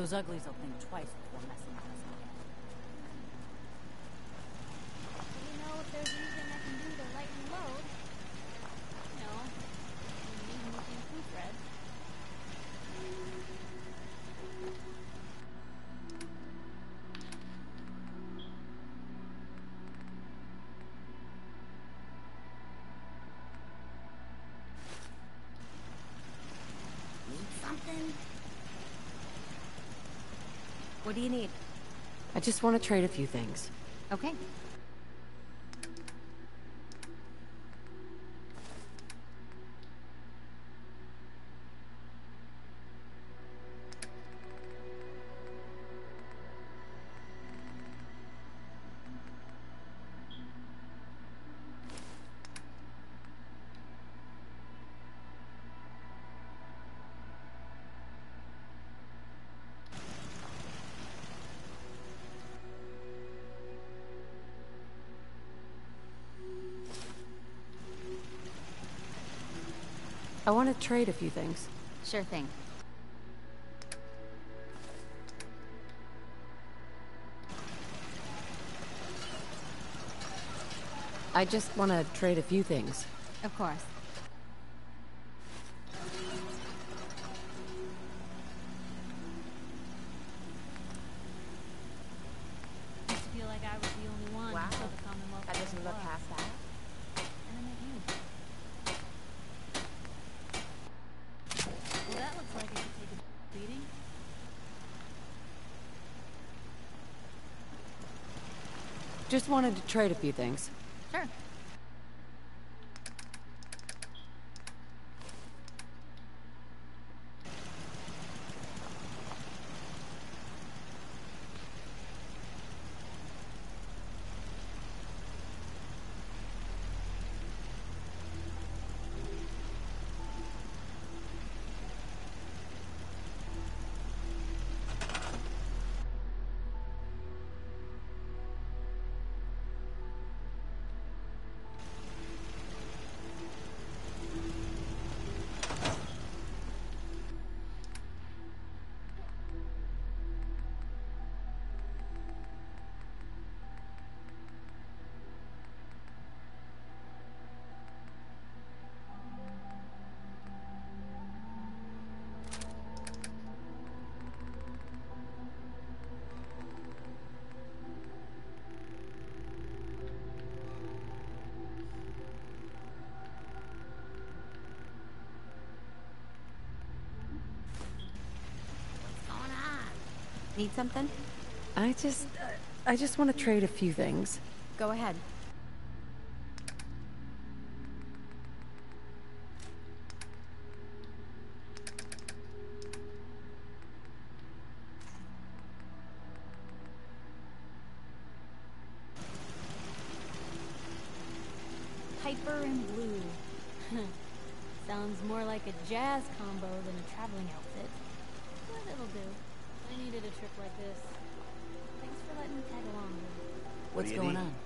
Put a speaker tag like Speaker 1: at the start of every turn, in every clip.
Speaker 1: Those uglies will think twice What do you need?
Speaker 2: I just want to trade a few things.
Speaker 1: Okay.
Speaker 2: I want to trade a few things.
Speaker 1: Sure thing.
Speaker 2: I just want to trade a few things.
Speaker 1: Of course.
Speaker 3: I used to feel like I was the only one
Speaker 4: Wow.
Speaker 3: until the Commonwealth
Speaker 4: That
Speaker 3: was
Speaker 4: doesn't look
Speaker 3: war.
Speaker 4: past that.
Speaker 3: And I met you. Well, that looks like it could take a beating.
Speaker 2: Just wanted to trade a few things.
Speaker 1: Need something?
Speaker 2: I just... I just want to trade a few things.
Speaker 1: Go ahead.
Speaker 2: Going on?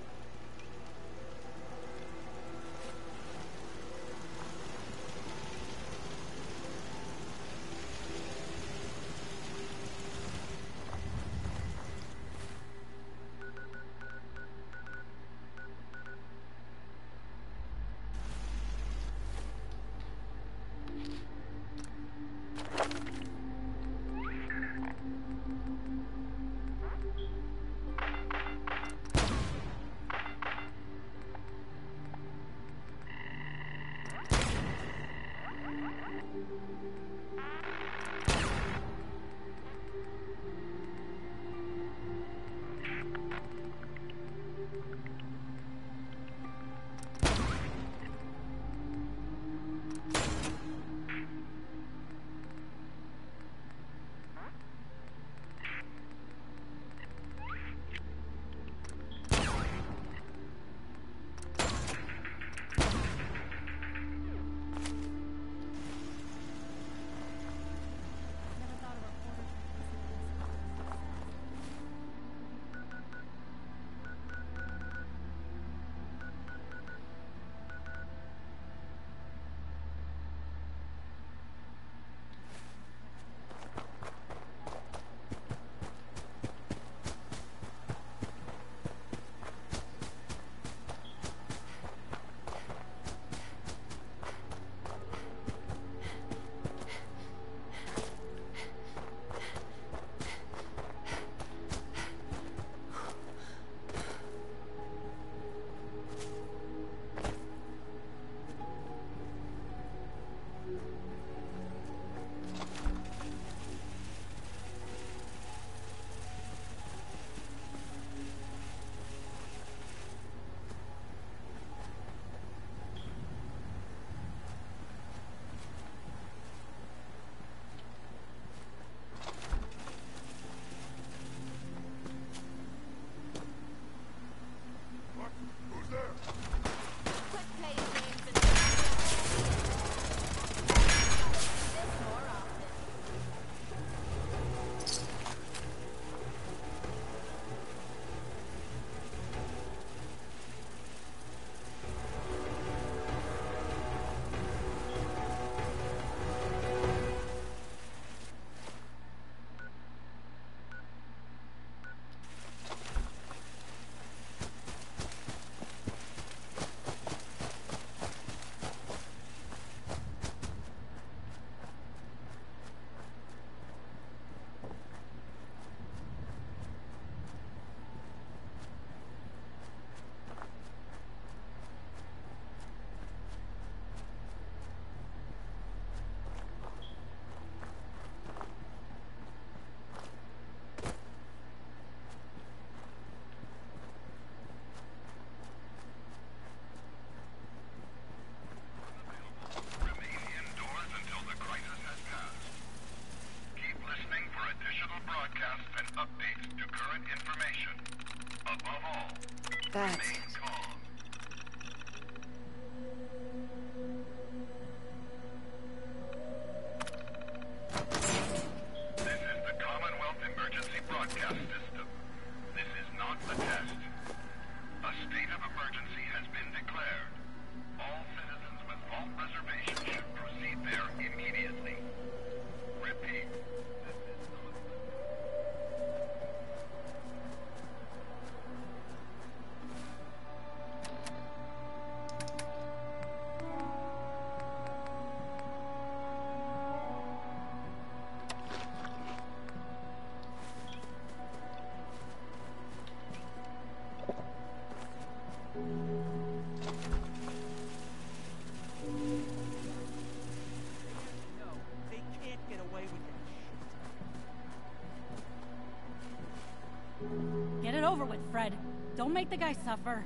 Speaker 5: Fred. Don't make the guy suffer.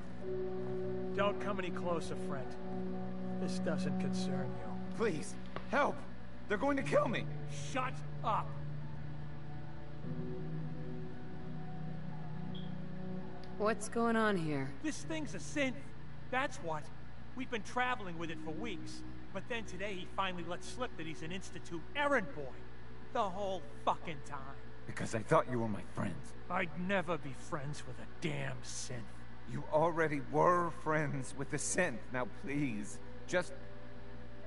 Speaker 6: Don't come any closer, Fred. This doesn't concern you.
Speaker 7: Please, help! They're going to kill me!
Speaker 6: Shut up!
Speaker 2: What's going on here?
Speaker 6: This thing's a synth. That's what. We've been traveling with it for weeks. But then today he finally let slip that he's an Institute errand boy. The whole fucking time.
Speaker 7: Because I thought you were my friends.
Speaker 6: I'd never be friends with a damn synth.
Speaker 7: You already were friends with the synth. Now please, just...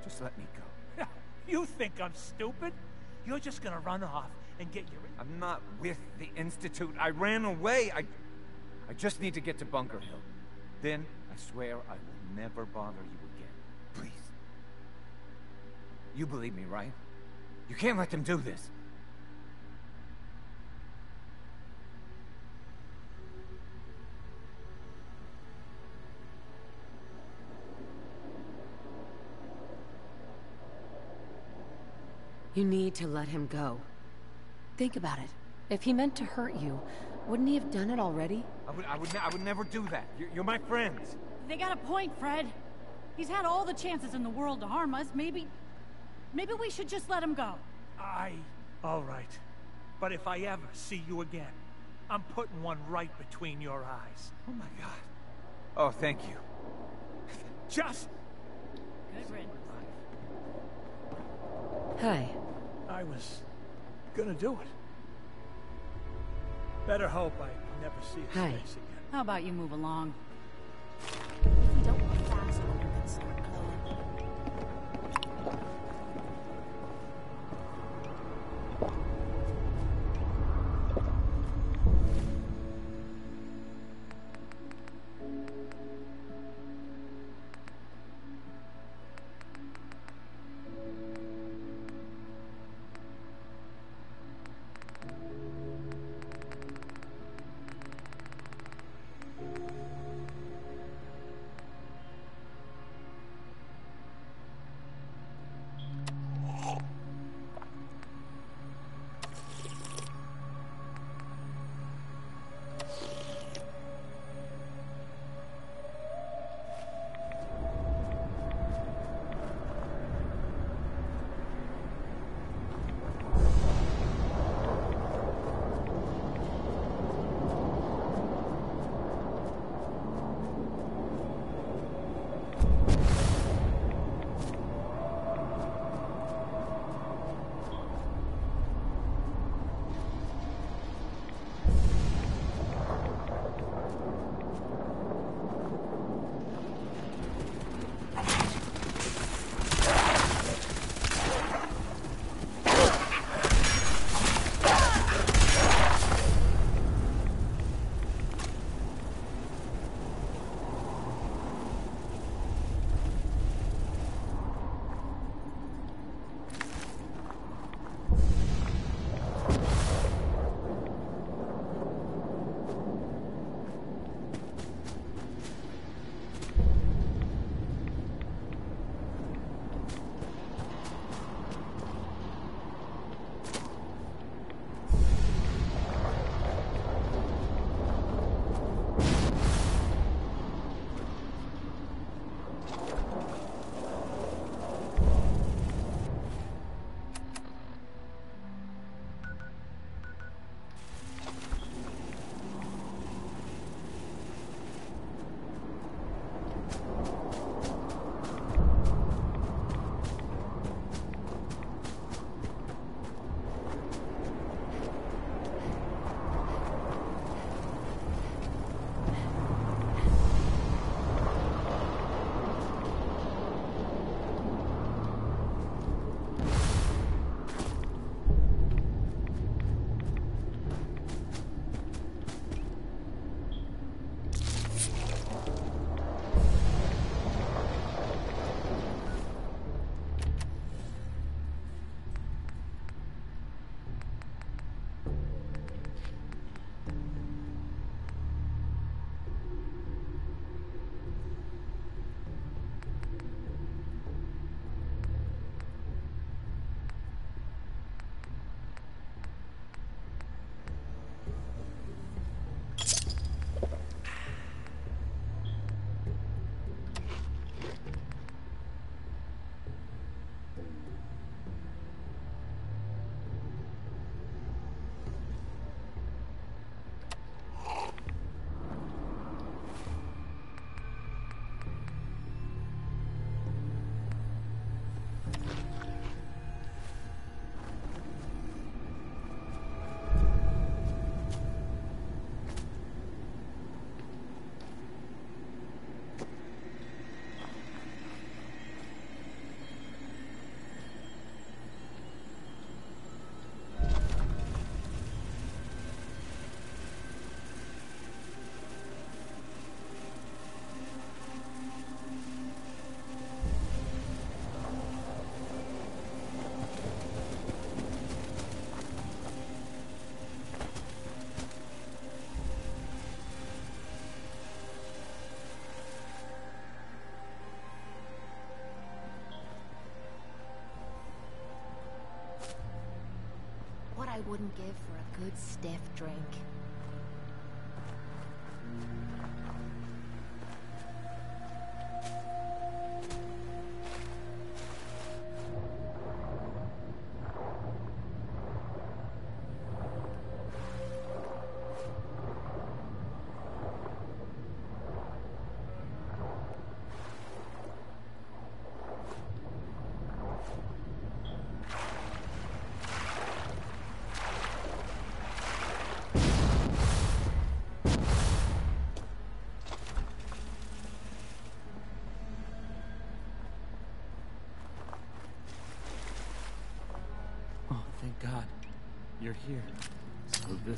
Speaker 7: just let me go.
Speaker 6: you think I'm stupid? You're just gonna run off and get your...
Speaker 7: I'm not with the Institute. I ran away. I... I just need to get to Bunker Hill. Then, I swear I will never bother you again. Please. You believe me, right? You can't let them do this.
Speaker 2: You need to let him go. Think about it. If he meant to hurt you, wouldn't he have done it already?
Speaker 7: I would, I would, ne- I would never do that. You're, you're my friends.
Speaker 5: They got a point, Fred. He's had all the chances in the world to harm us. Maybe... Maybe we should just let him go.
Speaker 6: I... All right. But if I ever see you again, I'm putting one right between your eyes.
Speaker 7: Oh my god. Oh, thank you.
Speaker 6: Just...
Speaker 5: Good riddance.
Speaker 2: Hi.
Speaker 6: I was gonna do it. Better hope I never see his
Speaker 2: Hi.
Speaker 6: face again.
Speaker 5: How about you move along?
Speaker 8: If we don't wouldn't give for a good stiff drink.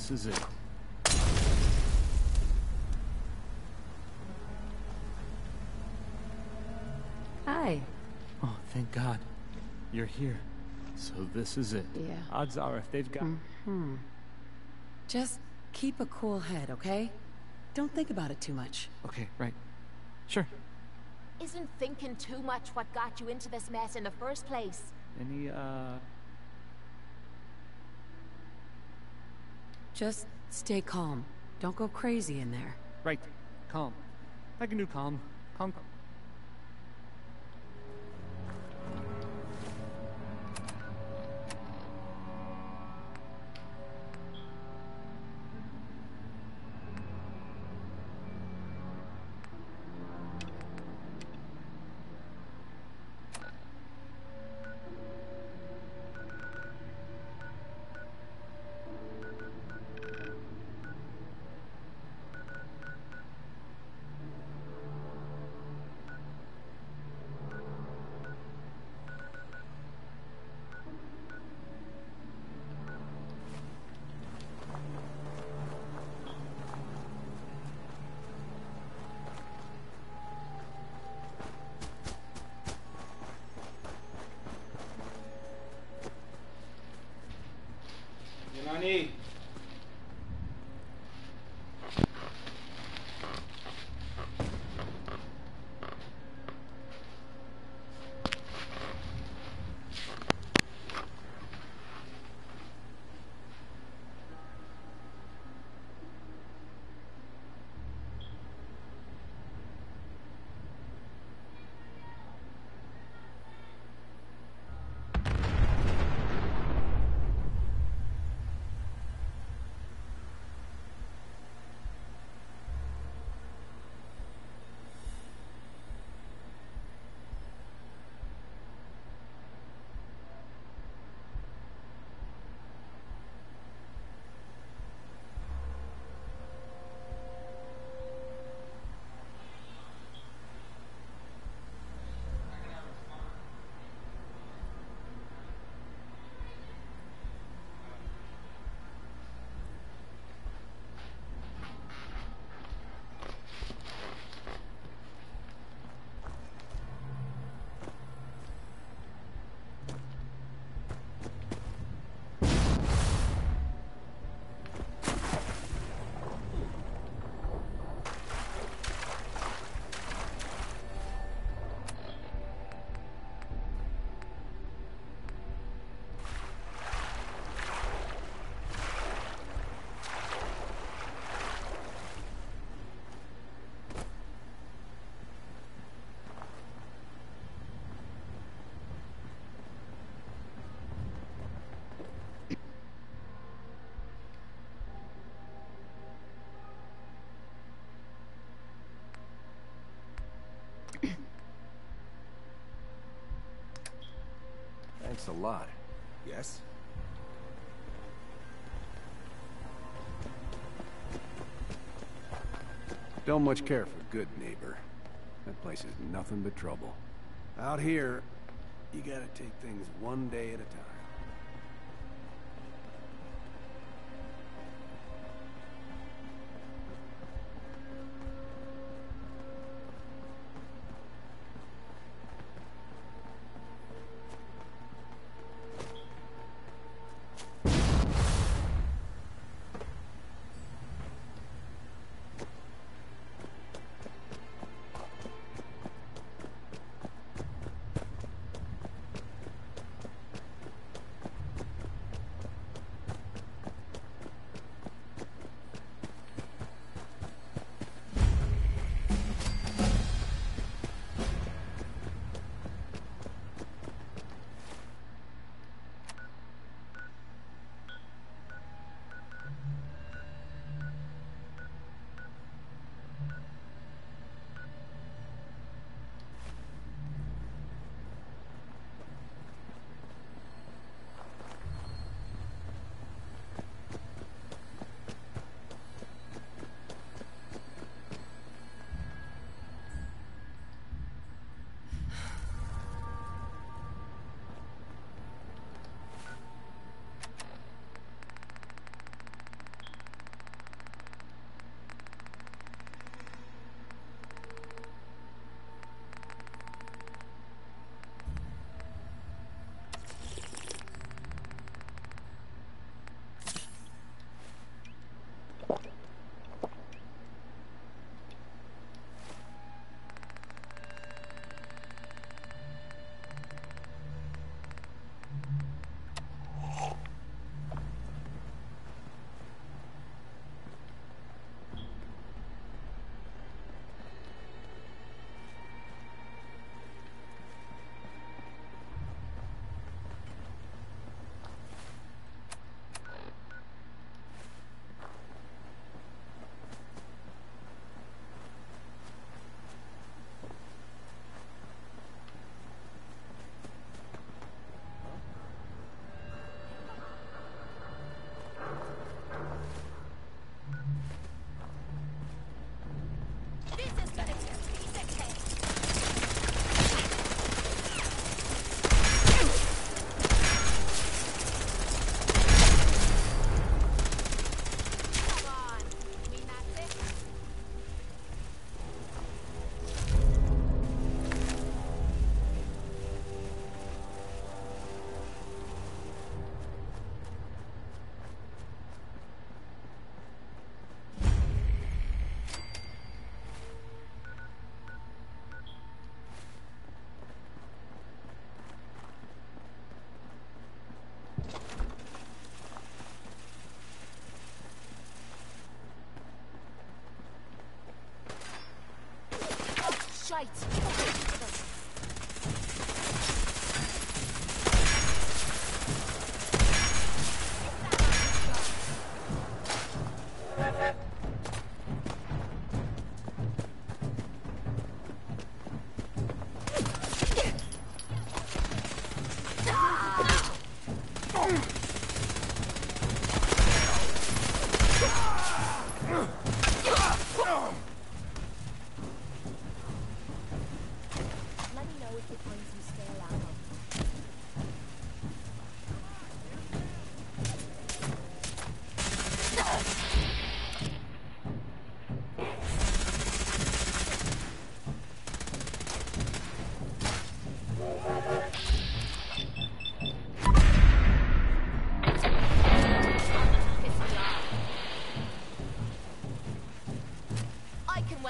Speaker 9: This is it.
Speaker 2: Hi.
Speaker 9: Oh, thank God. You're here. So this is it.
Speaker 2: Yeah.
Speaker 9: Odds are if they've got...
Speaker 2: Hmm. Just keep a cool head, okay? Don't think about it too much.
Speaker 9: Okay, right. Sure.
Speaker 8: Isn't thinking too much what got you into this mess in the first place?
Speaker 9: Any, uh...
Speaker 2: Just stay calm. Don't go crazy in there.
Speaker 9: Right. Calm. I can do calm. Calm, calm.
Speaker 10: Thanks a lot. Yes? Don't much care for good neighbor. That place is nothing but trouble. Out here, you gotta take things one day at a time.
Speaker 8: Right.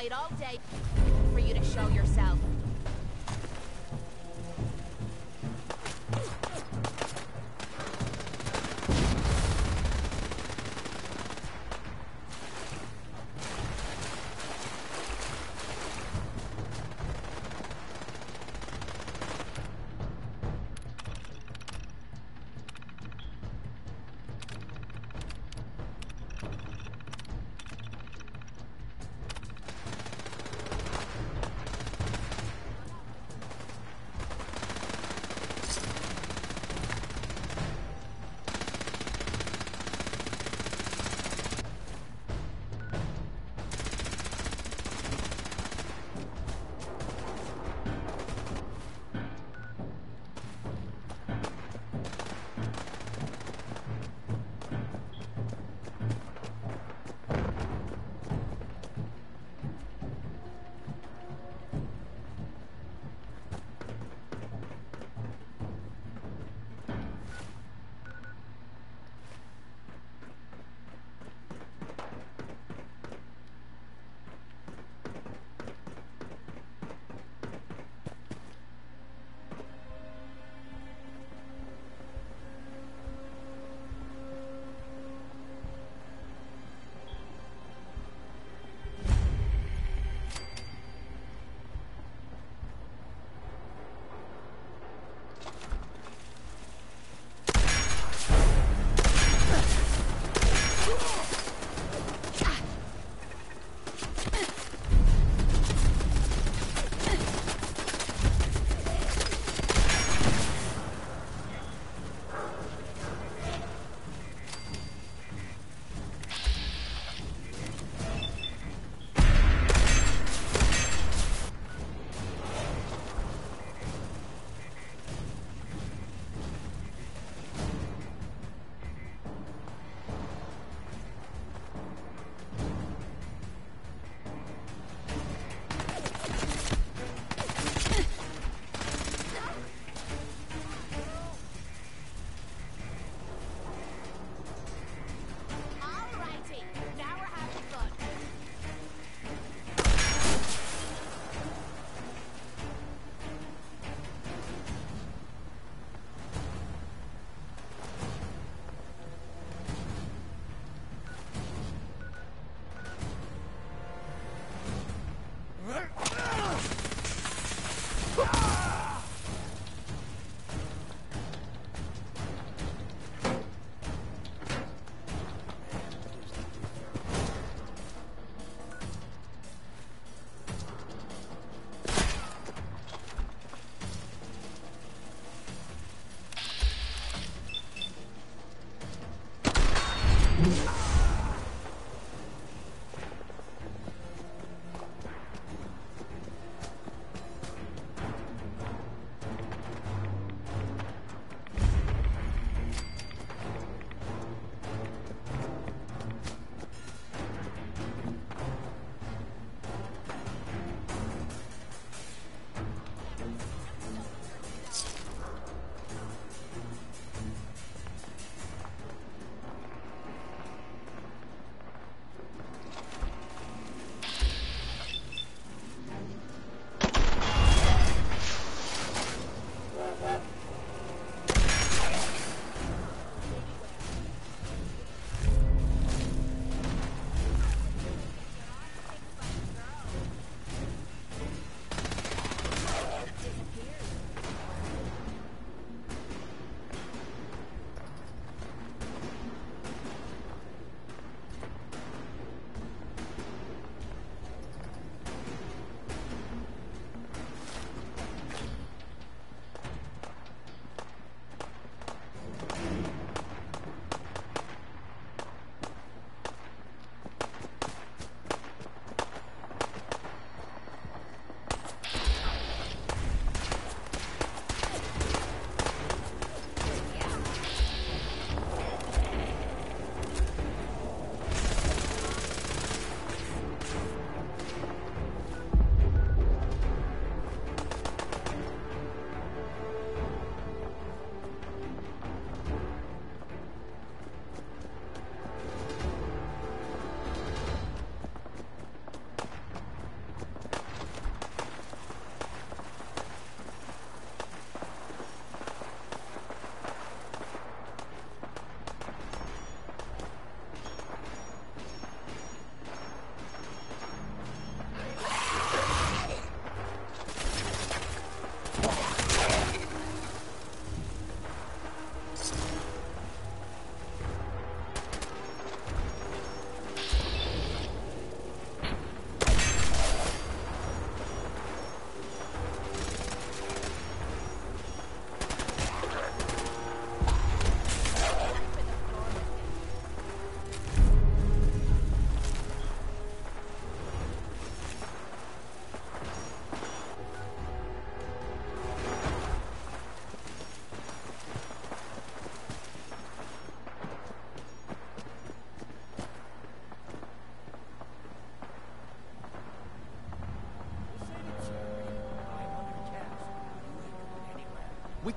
Speaker 8: Wait all day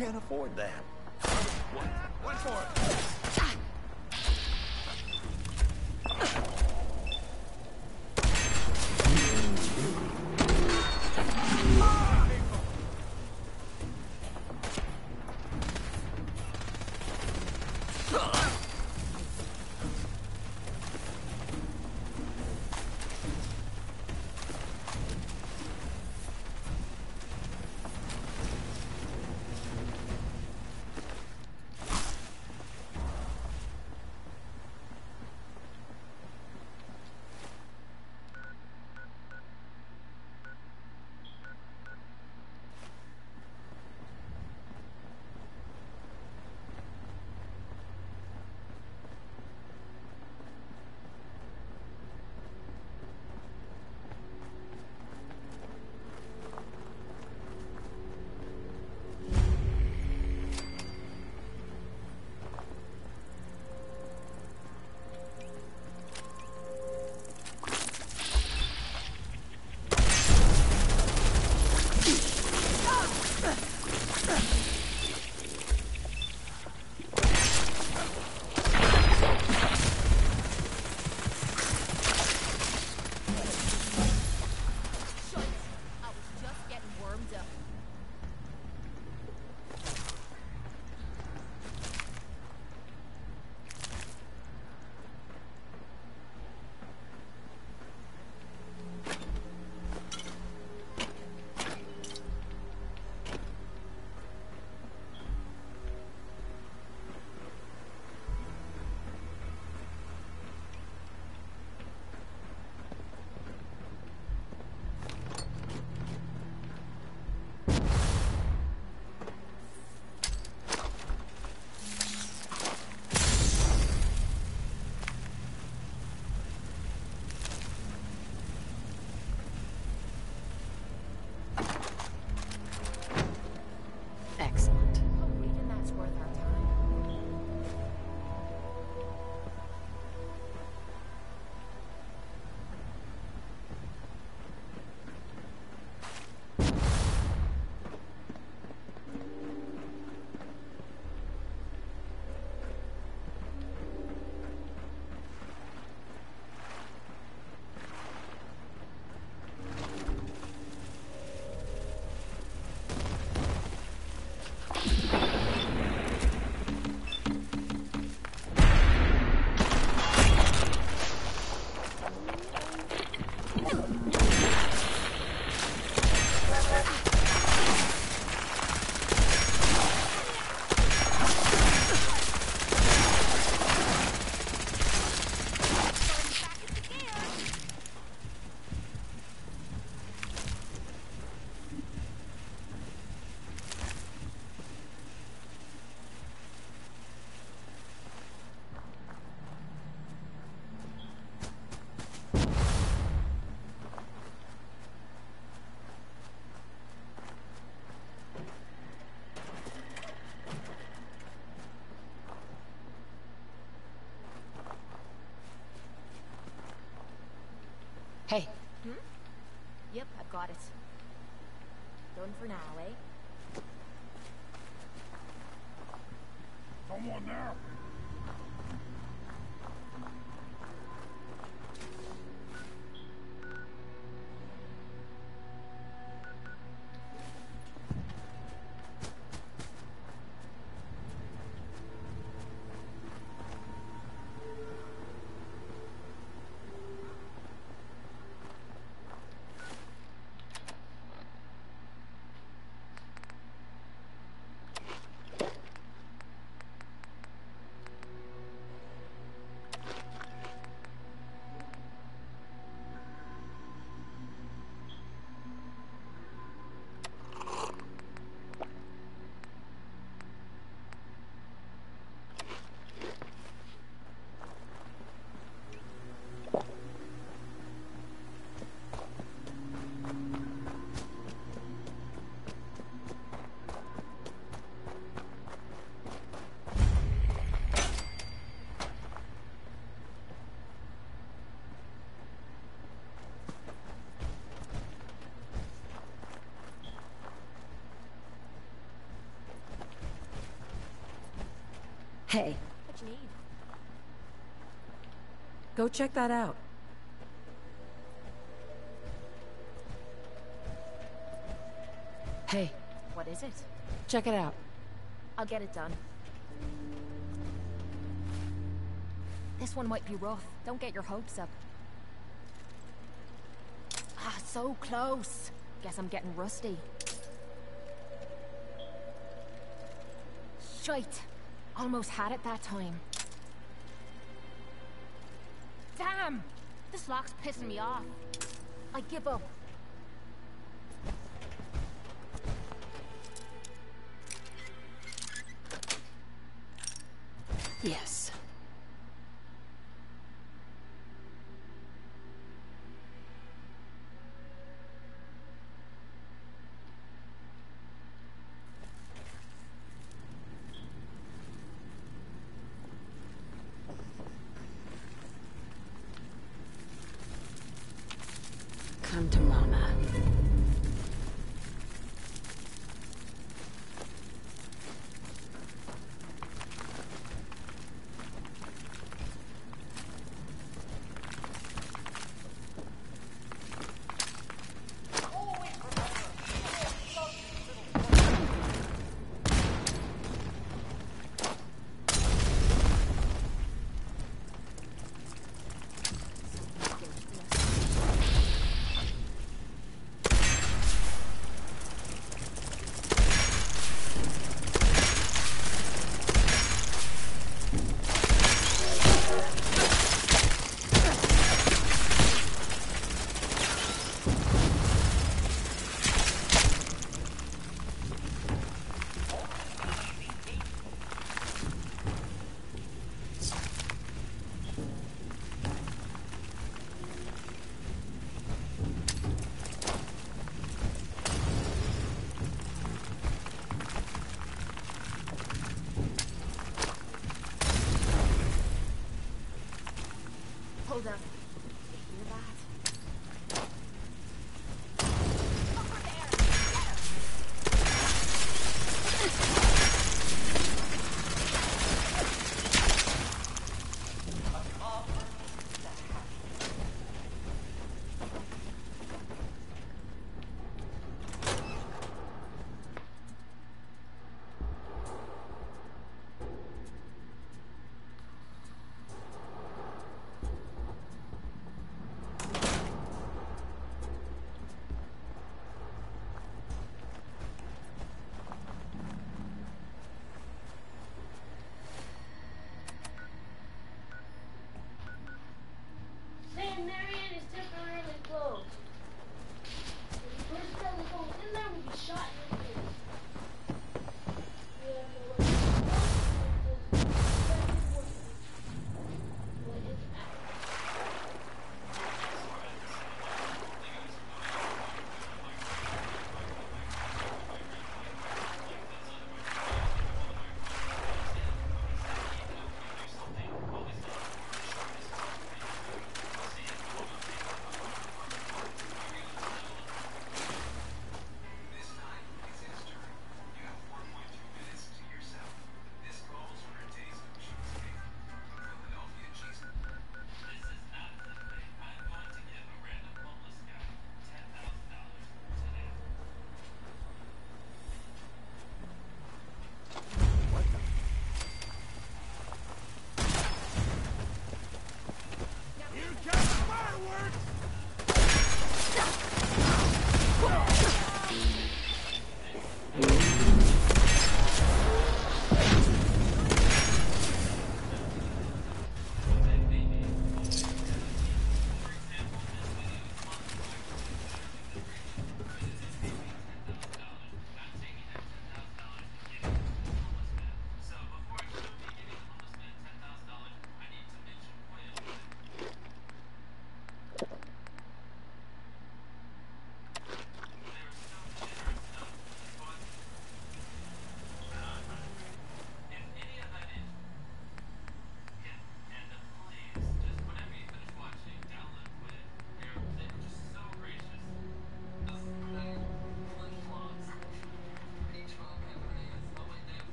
Speaker 8: can't afford that. One for
Speaker 11: Hey, Hmm?
Speaker 12: Yep, I've got it. Done for now, eh?
Speaker 13: Someone there?
Speaker 2: Hey,
Speaker 8: What you need?
Speaker 2: go check that out. Hey,
Speaker 8: What is it?
Speaker 2: check it out.
Speaker 8: I'll get it done. This one might be rough. Don't get your hopes up. Ah, so close. Guess I'm getting rusty. Shite. Almost had it that time. Damn! This lock's pissing me off. I give up.
Speaker 5: St. Marian is temporarily closed.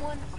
Speaker 5: Someone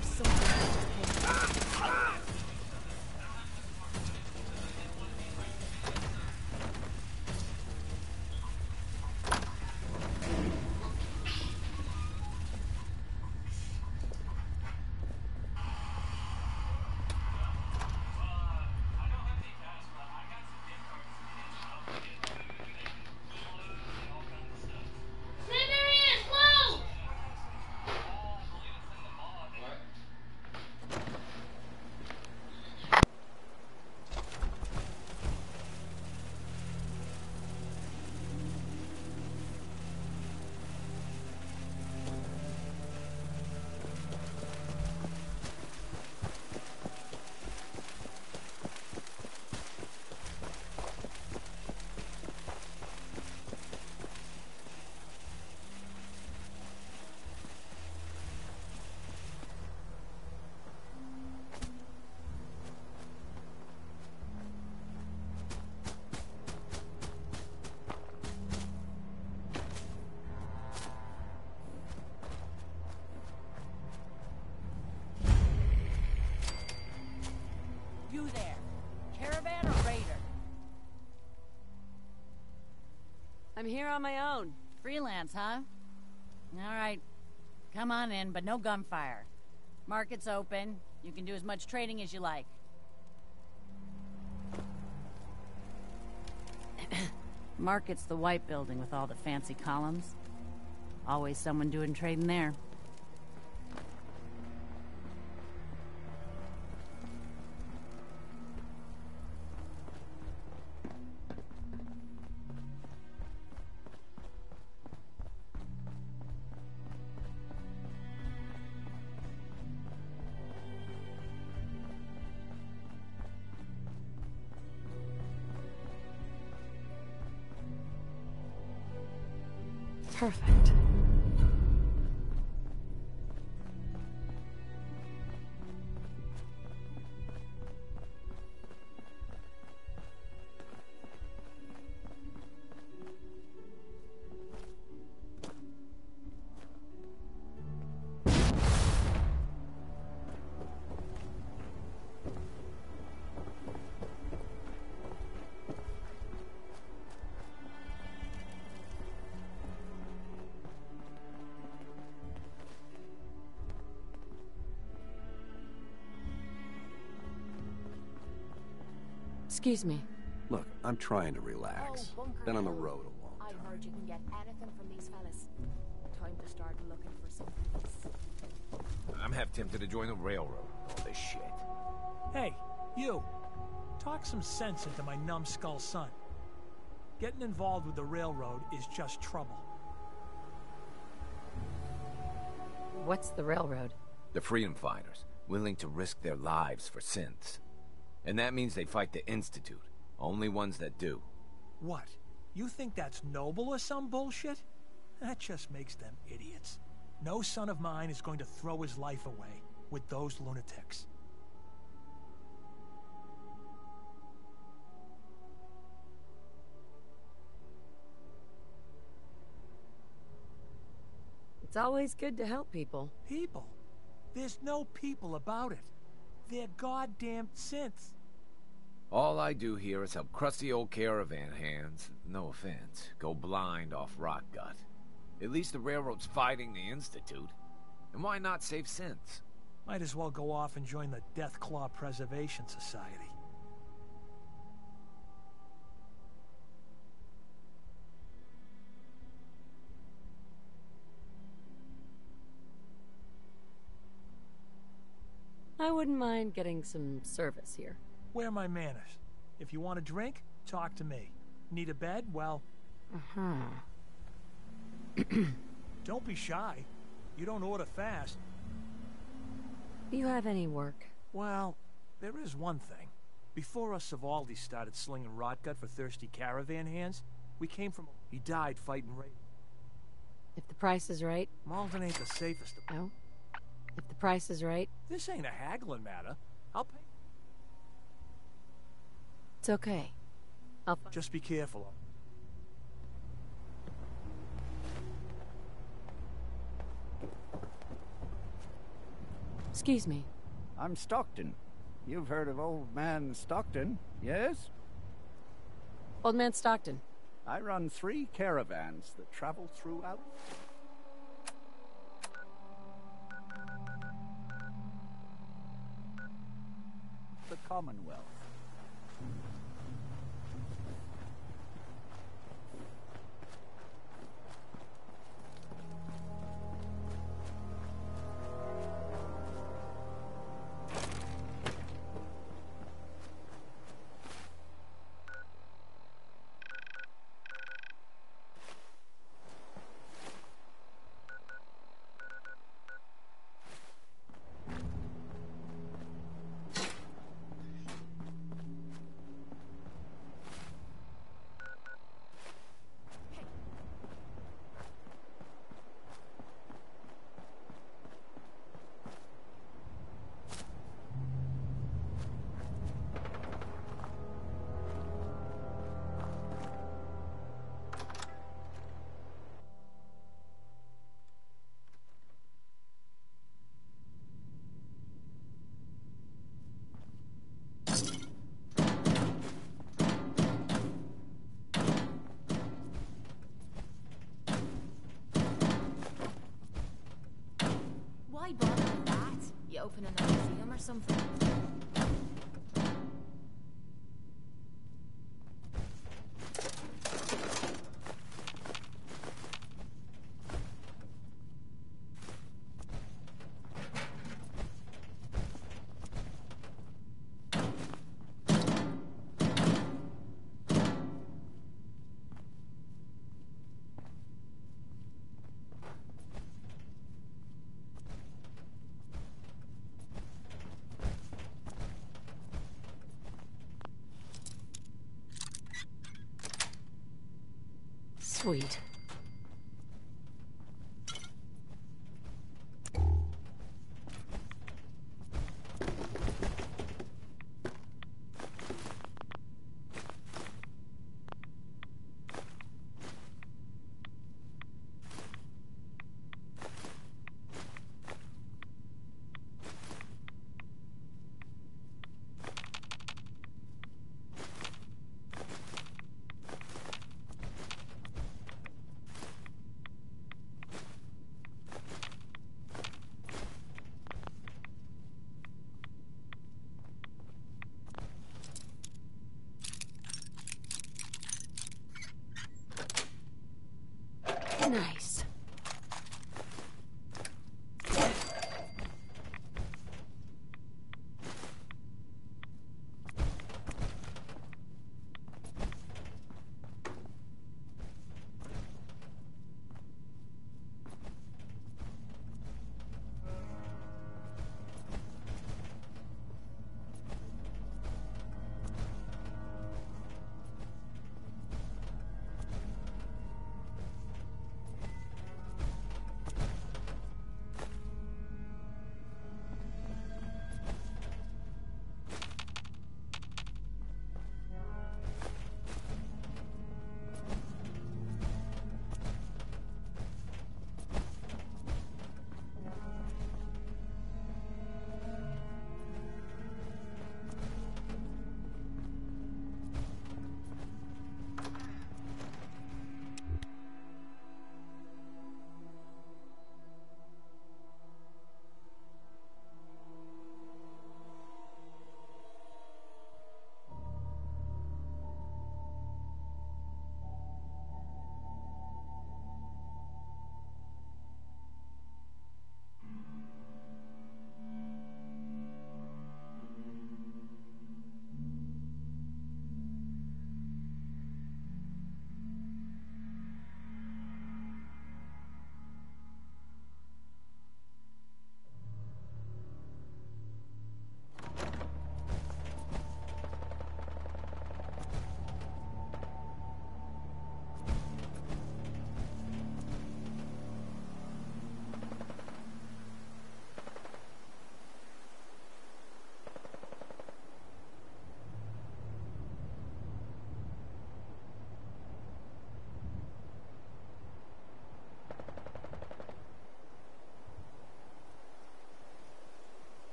Speaker 2: I'm here on my own.
Speaker 14: Freelance, huh? All right. Come on in, but no gunfire. Market's open. You can do as much trading as you like. Market's the white building with all the fancy columns. Always someone doing trading there.
Speaker 2: Excuse me.
Speaker 10: Look, I'm trying to relax.
Speaker 8: Oh,
Speaker 10: Been on the road a long time.
Speaker 8: I heard you can get anything from these fellas. Time to start looking for something else.
Speaker 7: I'm half tempted to join the railroad. All this shit.
Speaker 6: Hey, you. Talk some sense into my numbskull son. Getting involved with the railroad is just trouble.
Speaker 2: What's the railroad?
Speaker 7: The freedom fighters, willing to risk their lives for synths. And that means they fight the Institute. Only ones that do.
Speaker 6: What? You think that's noble or some bullshit? That just makes them idiots. No son of mine is going to throw his life away with those lunatics.
Speaker 2: It's always good to help people.
Speaker 6: People? There's no people about it. They're goddamn synths.
Speaker 7: All I do here is help crusty old caravan hands, no offense, go blind off rock gut. At least the railroad's fighting the Institute. And why not save synths?
Speaker 6: Might as well go off and join the Deathclaw Preservation Society.
Speaker 2: Wouldn't mind getting some service here.
Speaker 6: Where are my manners? If you want a drink, talk to me. Need a bed? Well,
Speaker 2: Uh-huh.
Speaker 6: don't be shy. You don't order fast.
Speaker 2: Do you have any work?
Speaker 6: Well, there is one thing. Before us Savoldi started slinging rotgut for thirsty caravan hands, we came from... He died fighting raid.
Speaker 2: If the price is right.
Speaker 6: Malden ain't the safest of...
Speaker 2: Oh? If the price is right,
Speaker 6: This ain't a haggling matter. I'll pay...
Speaker 2: it's okay. I'll
Speaker 6: Just be careful.
Speaker 2: Excuse me.
Speaker 15: I'm Stockton. You've heard of Old Man Stockton, yes?
Speaker 2: Old Man Stockton.
Speaker 15: I run three caravans that travel throughout. Commonwealth.
Speaker 8: That? You open a museum or something?
Speaker 2: Sweet. nice.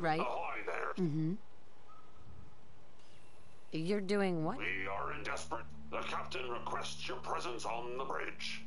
Speaker 2: Right.
Speaker 16: Ahoy there.
Speaker 2: Mm-hmm. You're doing what?
Speaker 16: We are in desperate. The captain requests your presence on the bridge.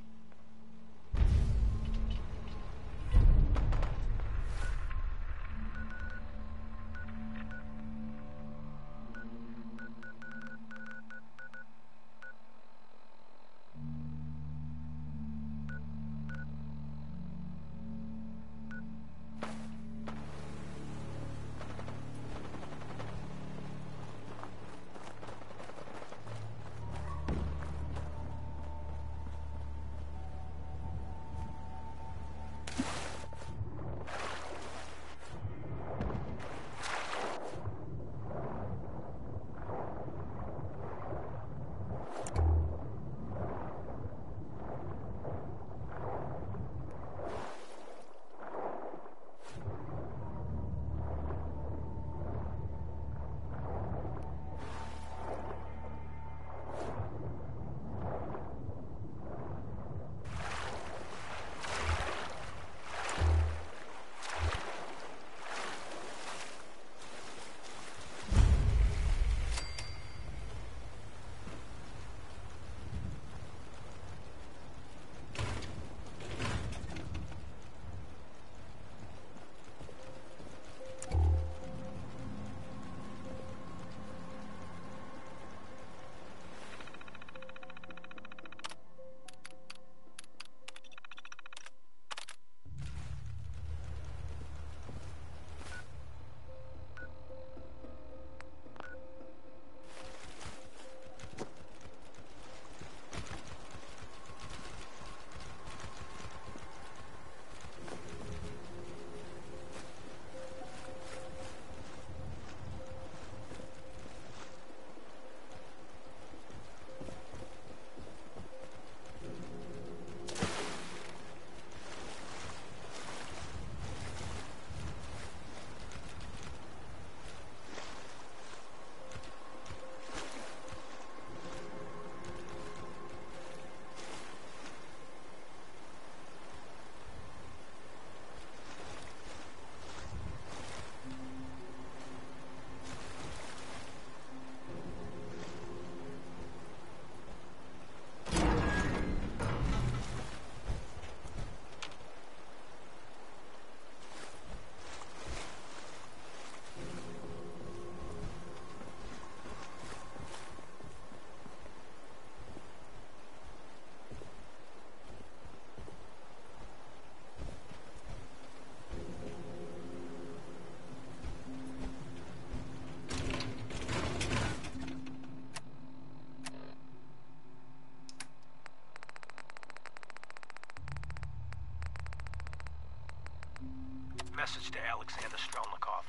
Speaker 17: Message to Alexander Strelnikov.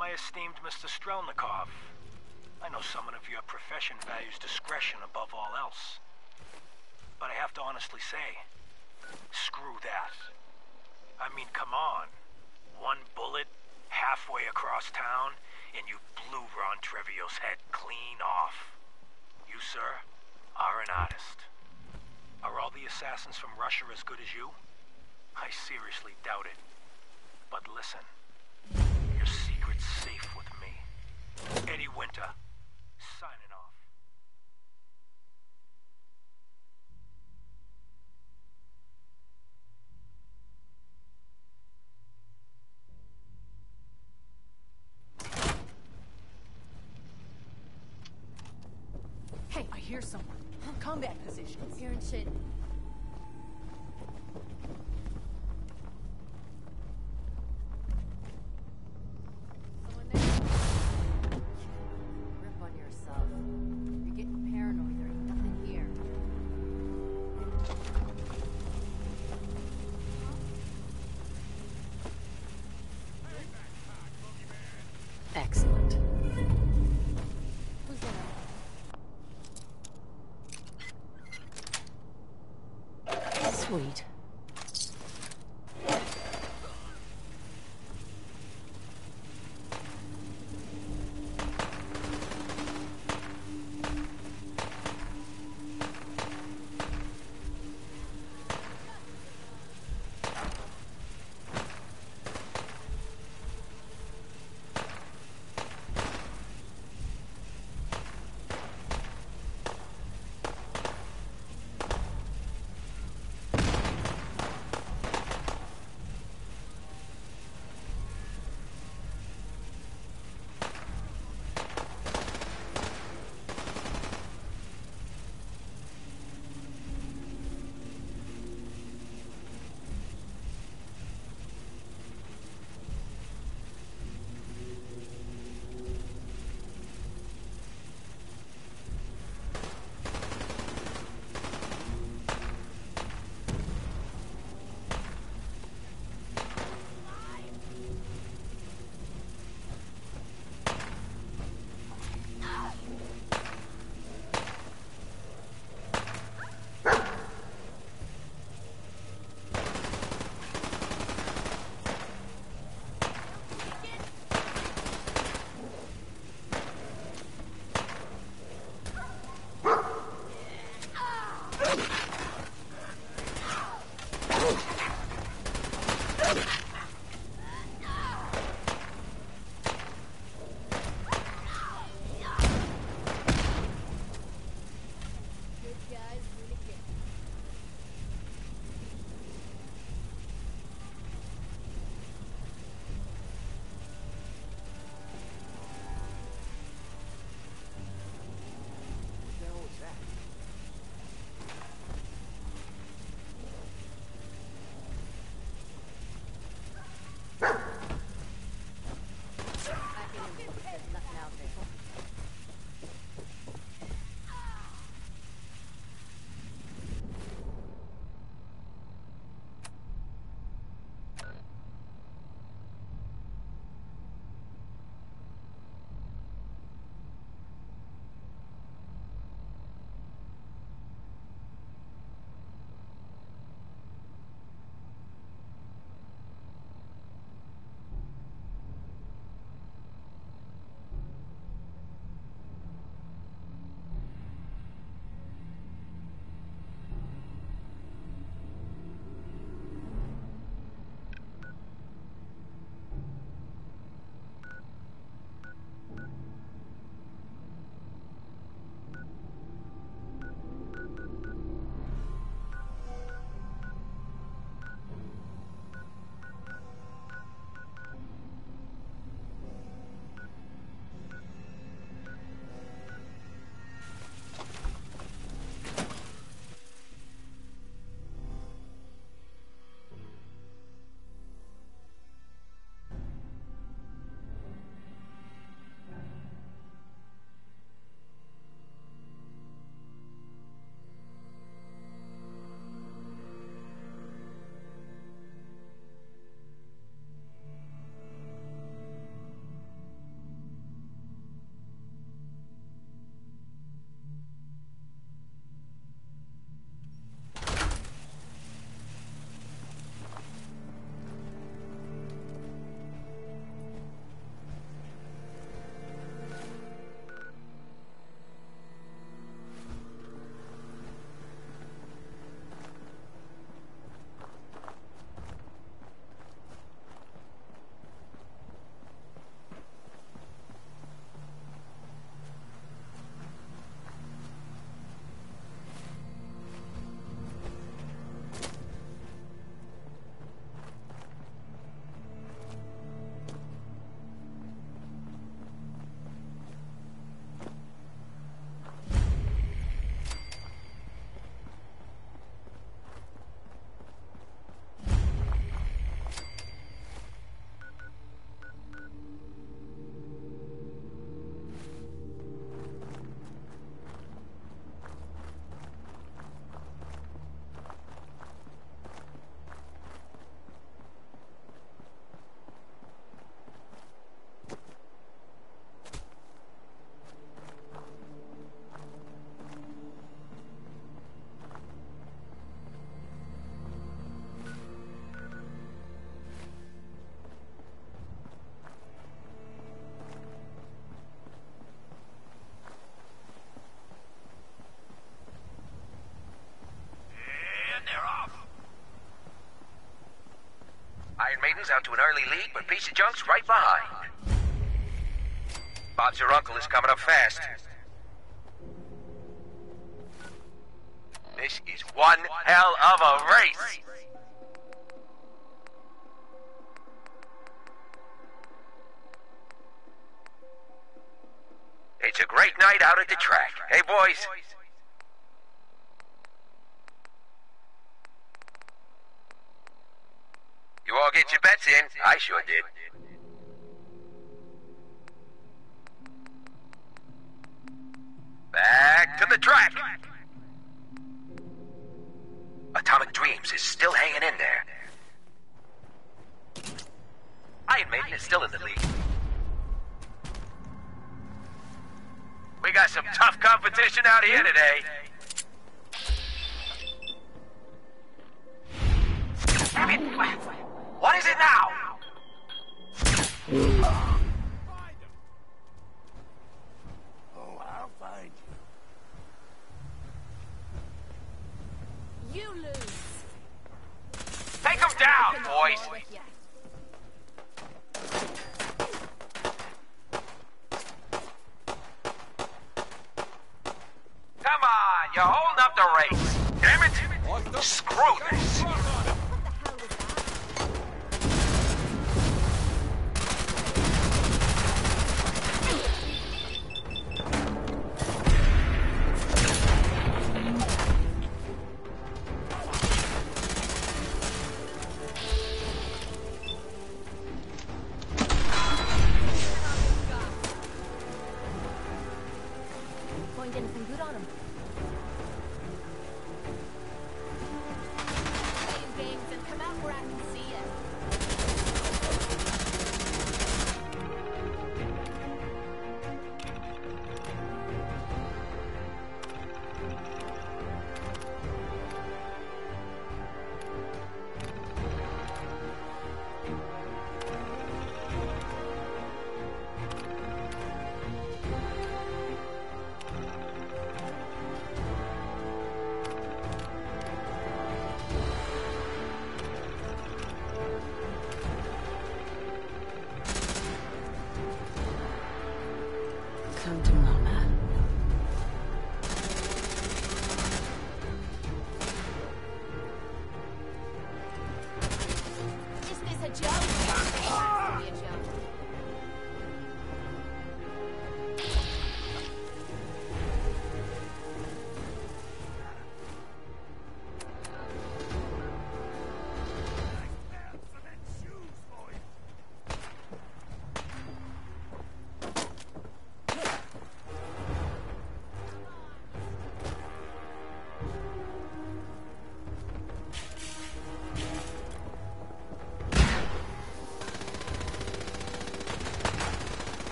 Speaker 17: My esteemed Mr. Strelnikov, I know someone of your profession values discretion above all else. But I have to honestly say, screw that. I mean, come on. One bullet, halfway across town, and you blew Ron Trevio's head clean off. You, sir, are an artist. Are all the assassins from Russia as good as you? I seriously doubt it. But listen, your secret's safe with me. Eddie Winter, signing off.
Speaker 8: Hey, I hear someone. Combat positions.
Speaker 18: Hearing shit.
Speaker 19: Maidens out to an early lead, but Piece of Junk's right behind. Bob's your uncle is coming up fast. This is one hell of a race. everybody in today.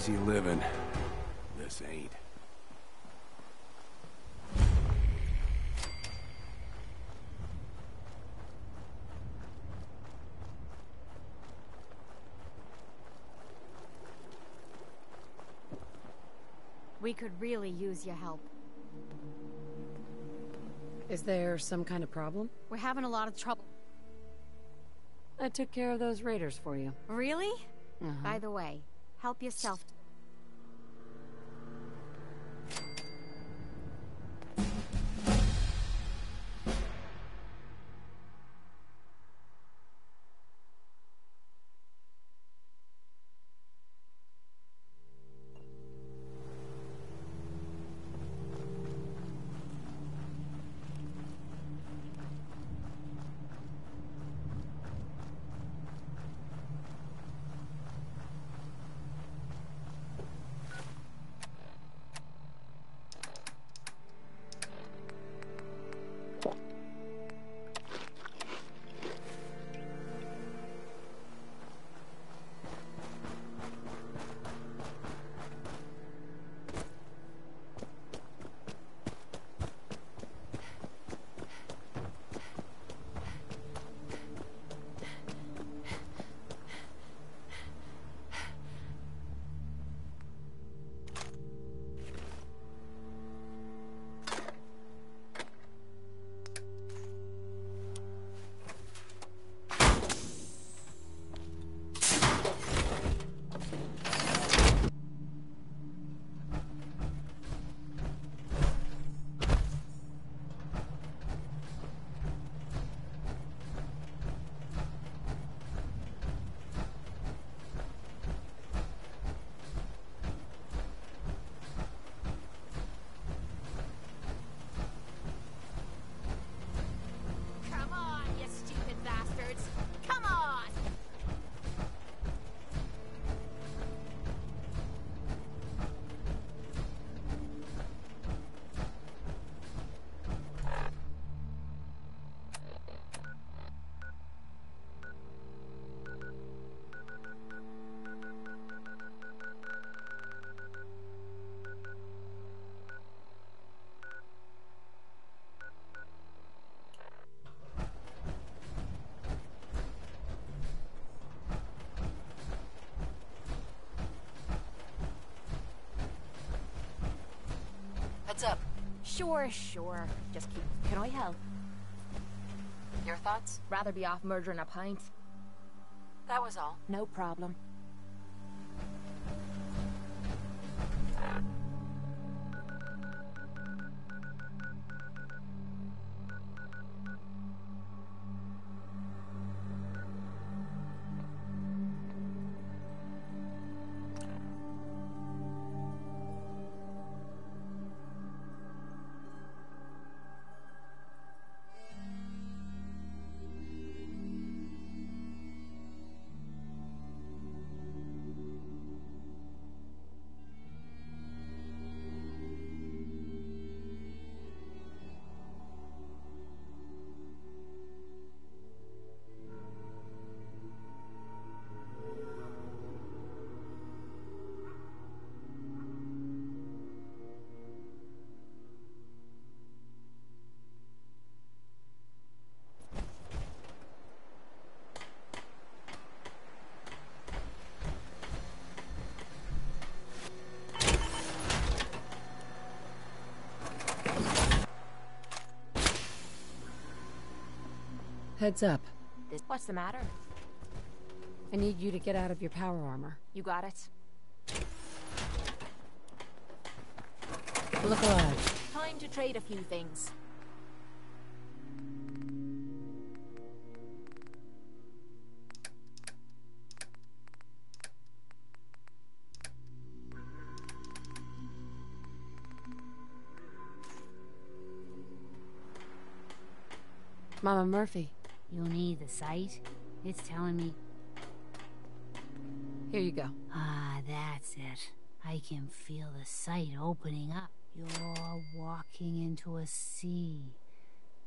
Speaker 10: easy living. This ain't.
Speaker 5: We could really use your help.
Speaker 2: Is there some kind of problem?
Speaker 5: We're having a lot of trouble.
Speaker 2: I took care of those raiders for you.
Speaker 5: Really?
Speaker 2: Uh -huh.
Speaker 5: By the way, help yourself
Speaker 8: Sure, sure. Just keep. Can I help?
Speaker 18: Your thoughts?
Speaker 8: Rather be off murdering a pint.
Speaker 18: That was all.
Speaker 8: No problem.
Speaker 2: Heads up.
Speaker 8: This. What's the matter?
Speaker 2: I need you to get out of your power armor.
Speaker 8: You got it.
Speaker 2: Look alive.
Speaker 8: Time to trade a few things.
Speaker 2: Mama Murphy.
Speaker 20: You need the sight? It's telling me.
Speaker 2: Here you go.
Speaker 20: Ah, that's it. I can feel the sight opening up. You're walking into a sea.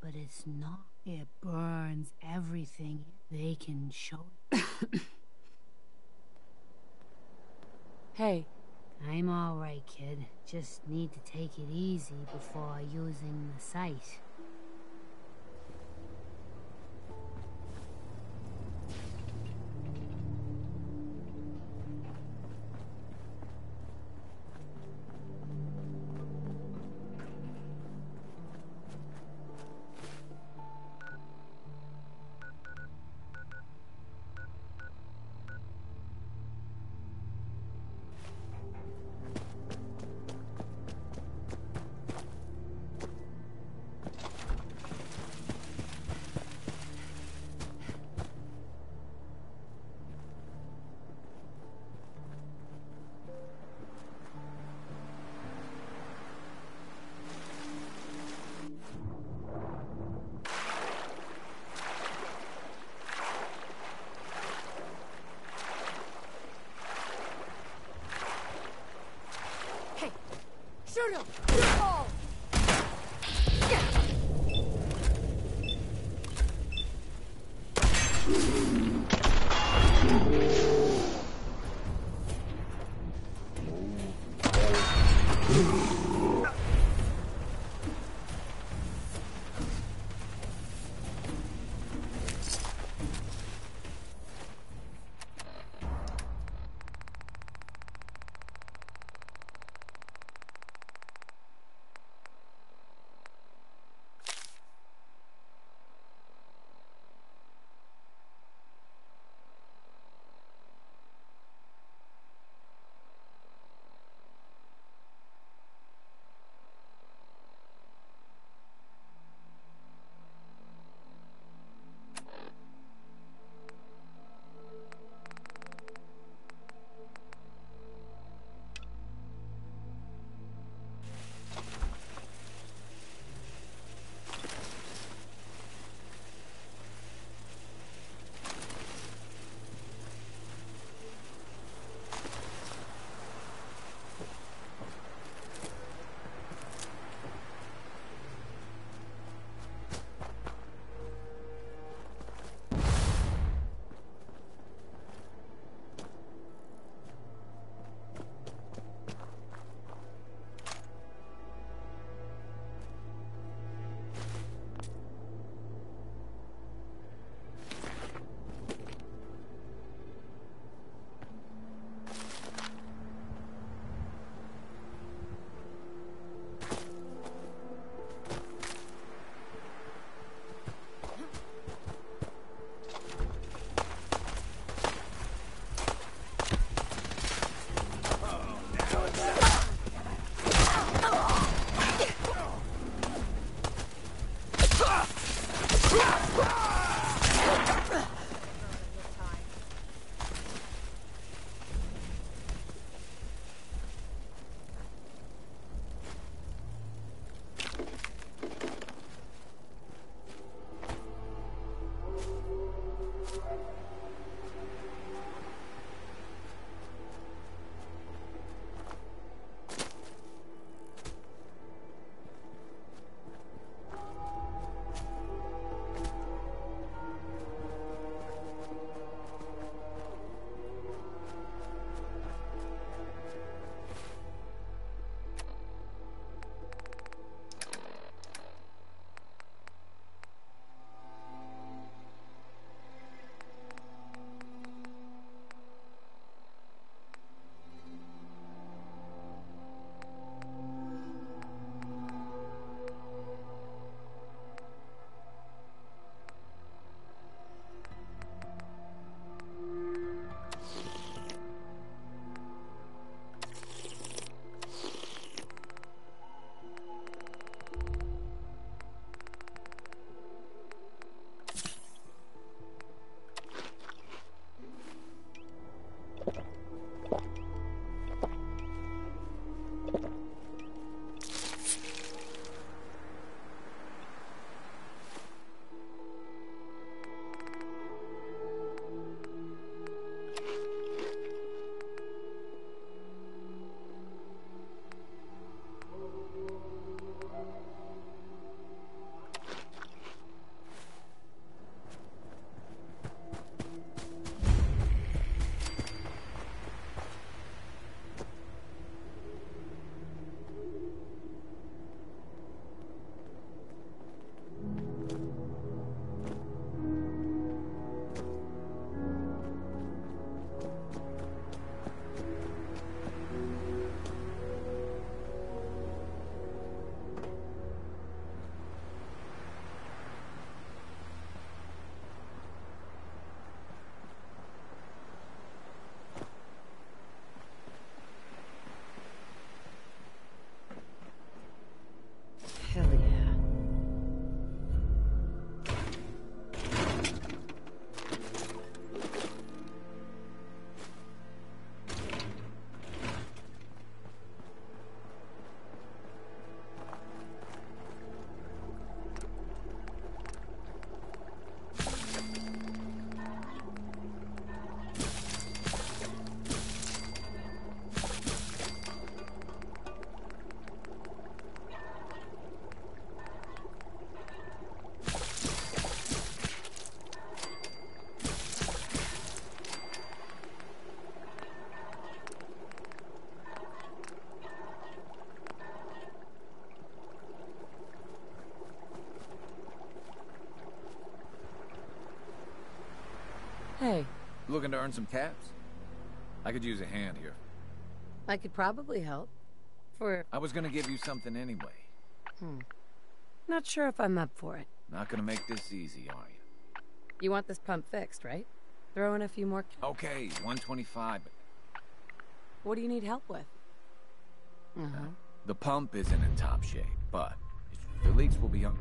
Speaker 20: But it's not. It burns everything they can show.
Speaker 2: hey.
Speaker 20: I'm alright, kid. Just need to take it easy before using the sight.
Speaker 7: Looking to earn some caps? I could use a hand here.
Speaker 2: I could probably help. For...
Speaker 7: I was gonna give you something anyway.
Speaker 2: Hmm. Not sure if I'm up for it.
Speaker 7: Not gonna make this easy, are you?
Speaker 2: You want this pump fixed, right? Throw in a few more...
Speaker 7: Okay, 125, but
Speaker 2: What do you need help with? Uh-huh.
Speaker 7: the pump isn't in top shape, but the leaks will be on.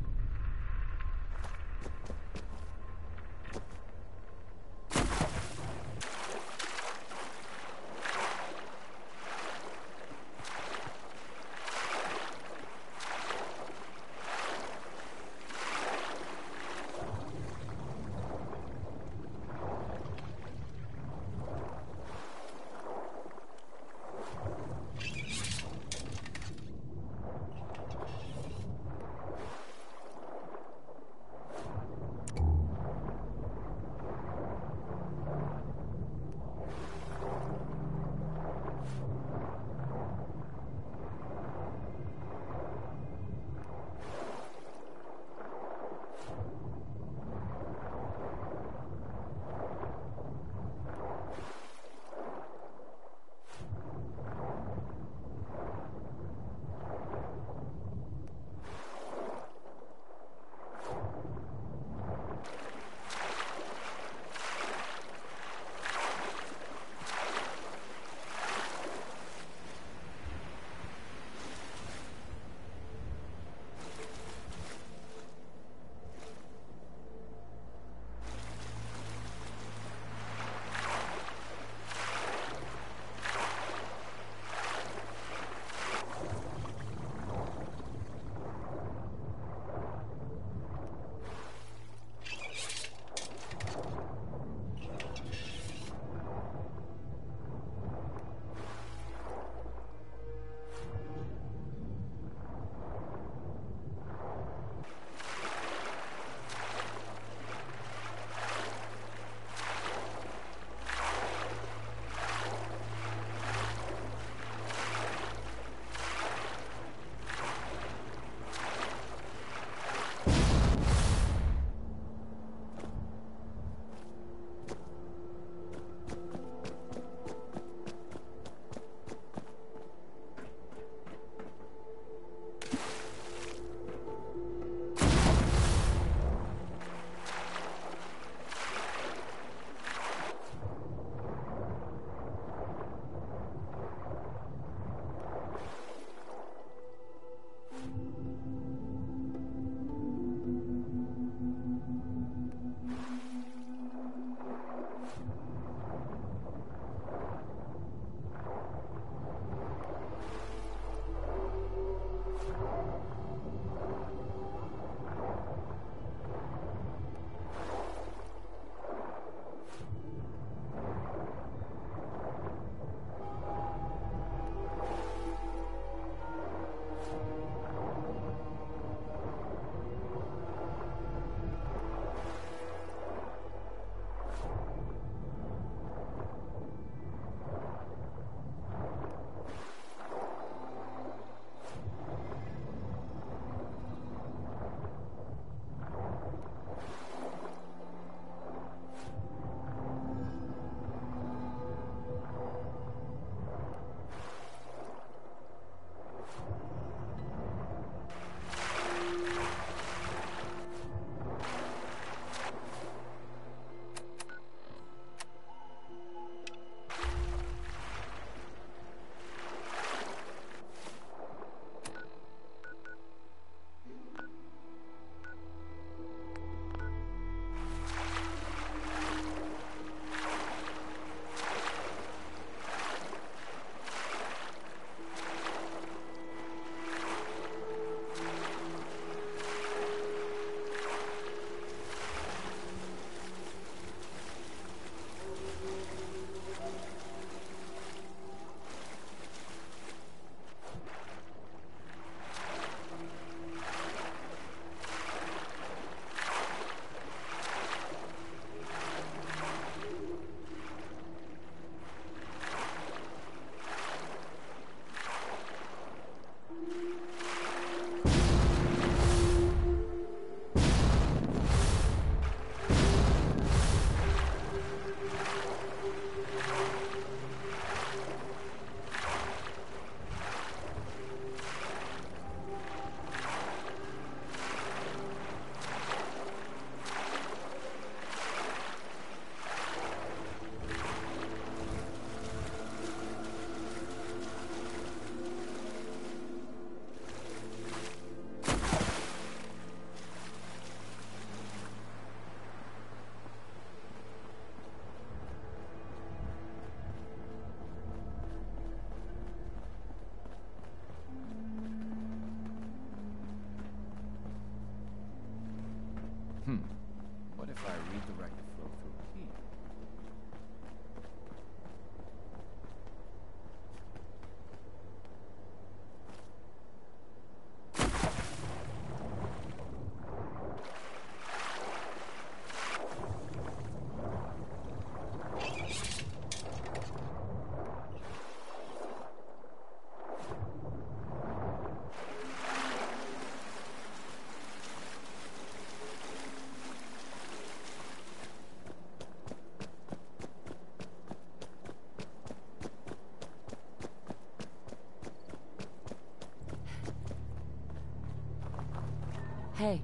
Speaker 2: Hey,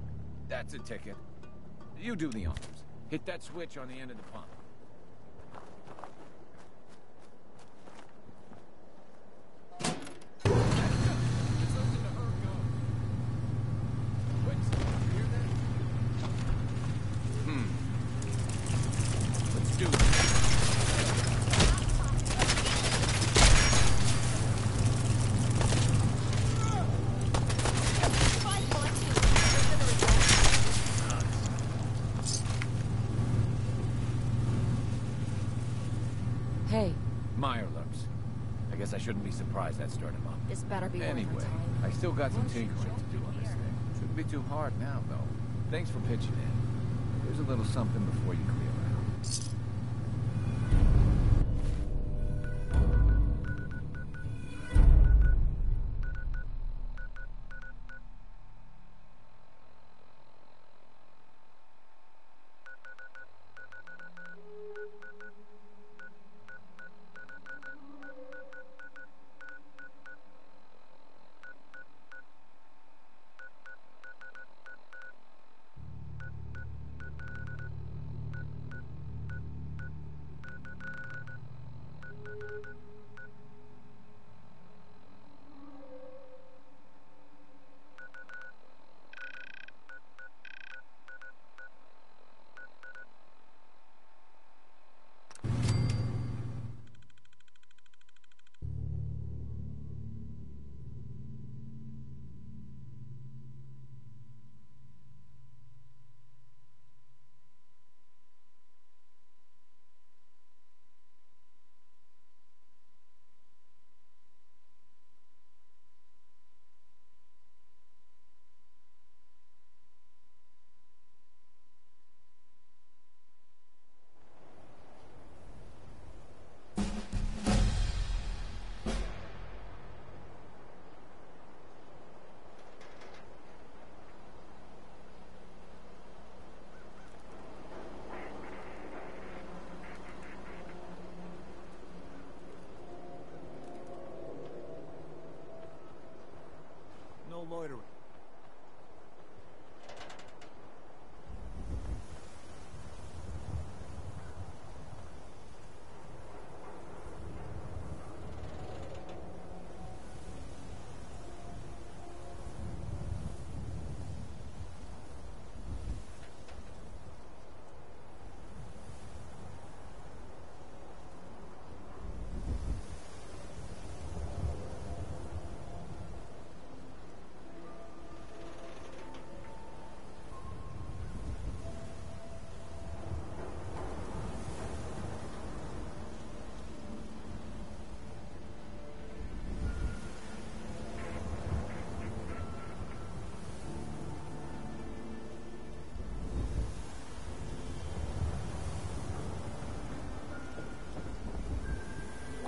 Speaker 7: That's a ticket. You do the honors. Hit that switch on the end of the pump. Hmm. Let's do this.
Speaker 2: hey,
Speaker 7: Mirelurks. I guess I shouldn't be surprised that started him up.
Speaker 8: This better be
Speaker 7: Anyway. I still got some tinkering to do on this thing. Shouldn't be too hard now, though. Thanks for pitching in. Here's a little something before you clear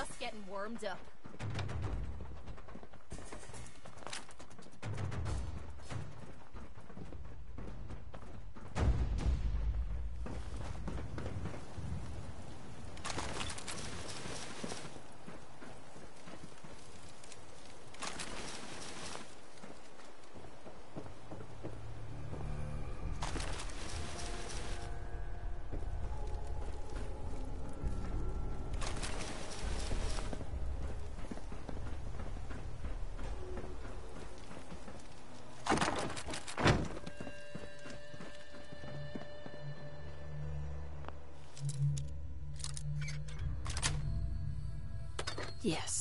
Speaker 8: just getting warmed up.
Speaker 2: Yes.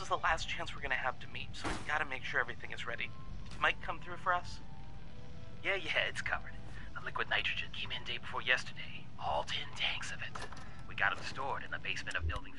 Speaker 21: This is the last chance we're gonna have to meet, so we gotta make sure everything is ready. Mike come through for us?
Speaker 22: Yeah, yeah, it's covered. The liquid nitrogen came in day before yesterday. All ten tanks of it. We got them stored in the basement of Building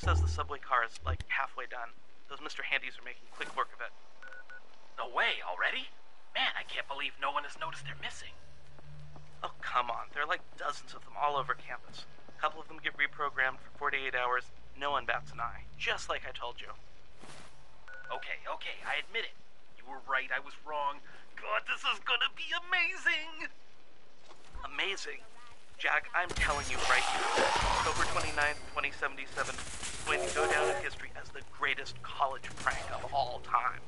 Speaker 21: says the subway car is like halfway done. Those Mr. Handys are making quick work of it.
Speaker 22: No way, already? Man, I can't believe no one has noticed they're missing.
Speaker 21: Oh, come on. There are like dozens of them all over campus. A couple of them get reprogrammed for 48 hours. No one bats an eye. Just like I told you.
Speaker 22: Okay, okay, I admit it. You were right, I was wrong. God, this is gonna be amazing!
Speaker 21: Amazing. Jack, I'm telling you right here, October 29th, 2077 is going to go down in history as the greatest college prank of all time.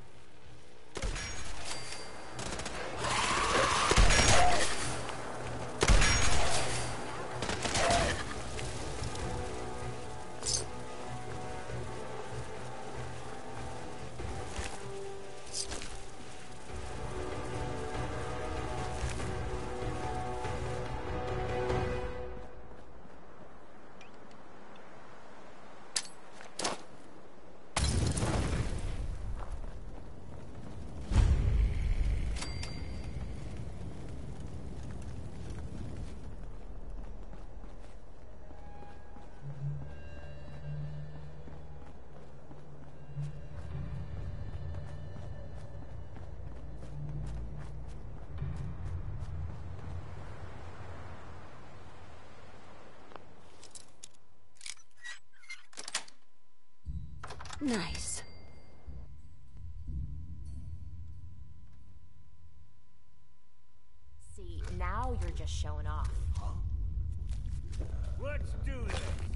Speaker 8: You're just showing off.
Speaker 23: Let's do this.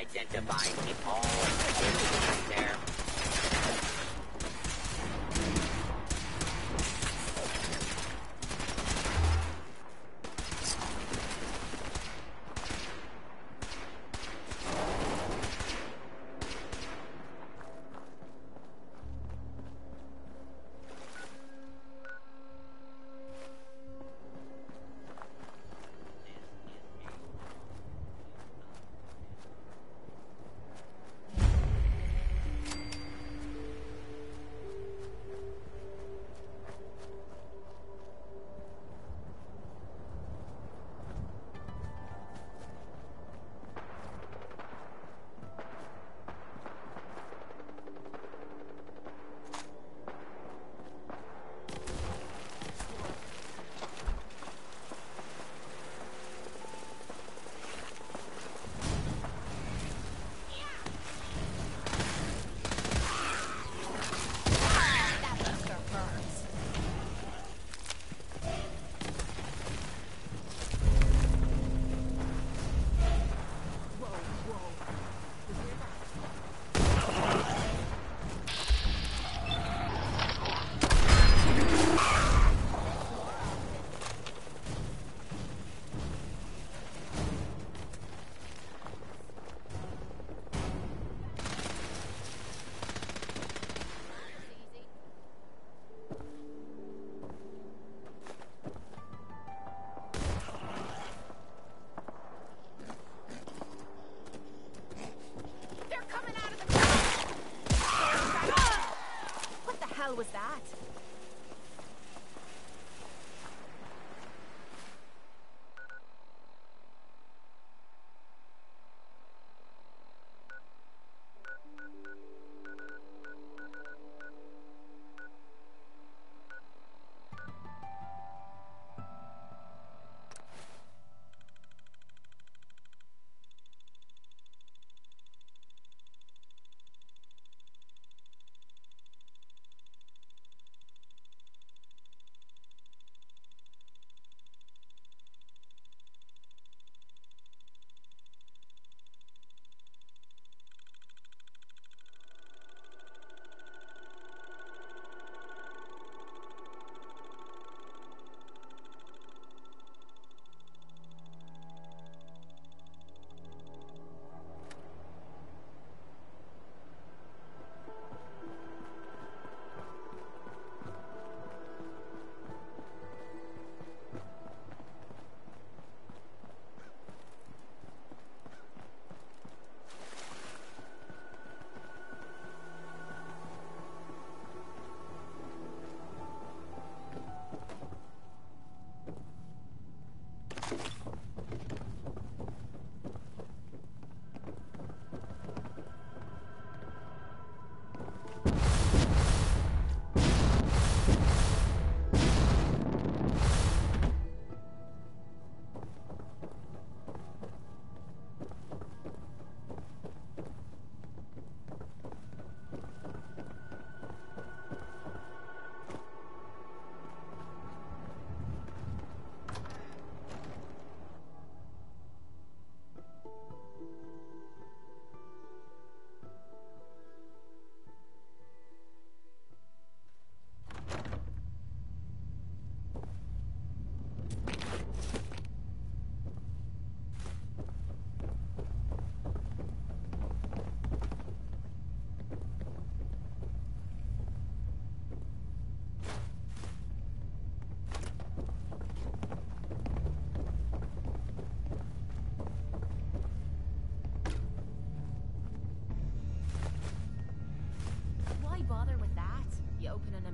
Speaker 8: Identify people.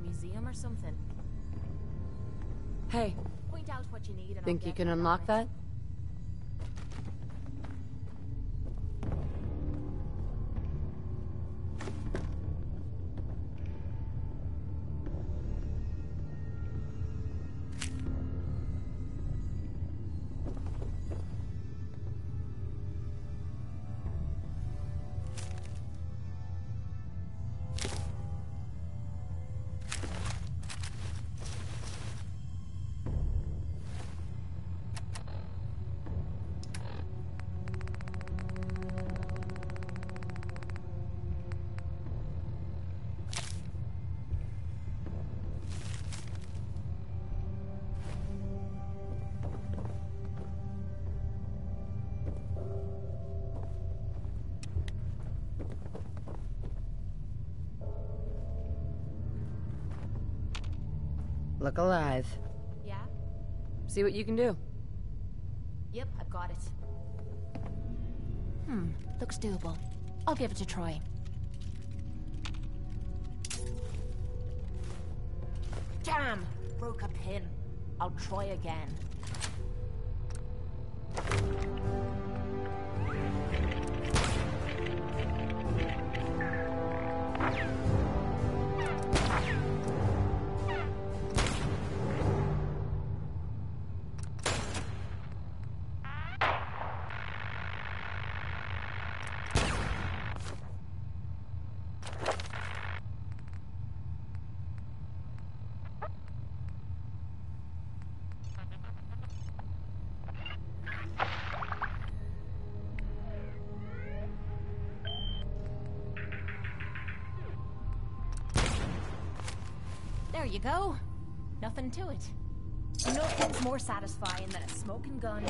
Speaker 24: Museum or something?
Speaker 2: Hey,
Speaker 24: Point out what you need
Speaker 2: think you can unlock that? See what you can do.
Speaker 8: Yep, I've got it.
Speaker 25: Hmm, looks doable. I'll give it a try.
Speaker 8: Damn! Broke a pin. I'll try again. You go. Nothing to it. Nothing's more satisfying than a smoking gun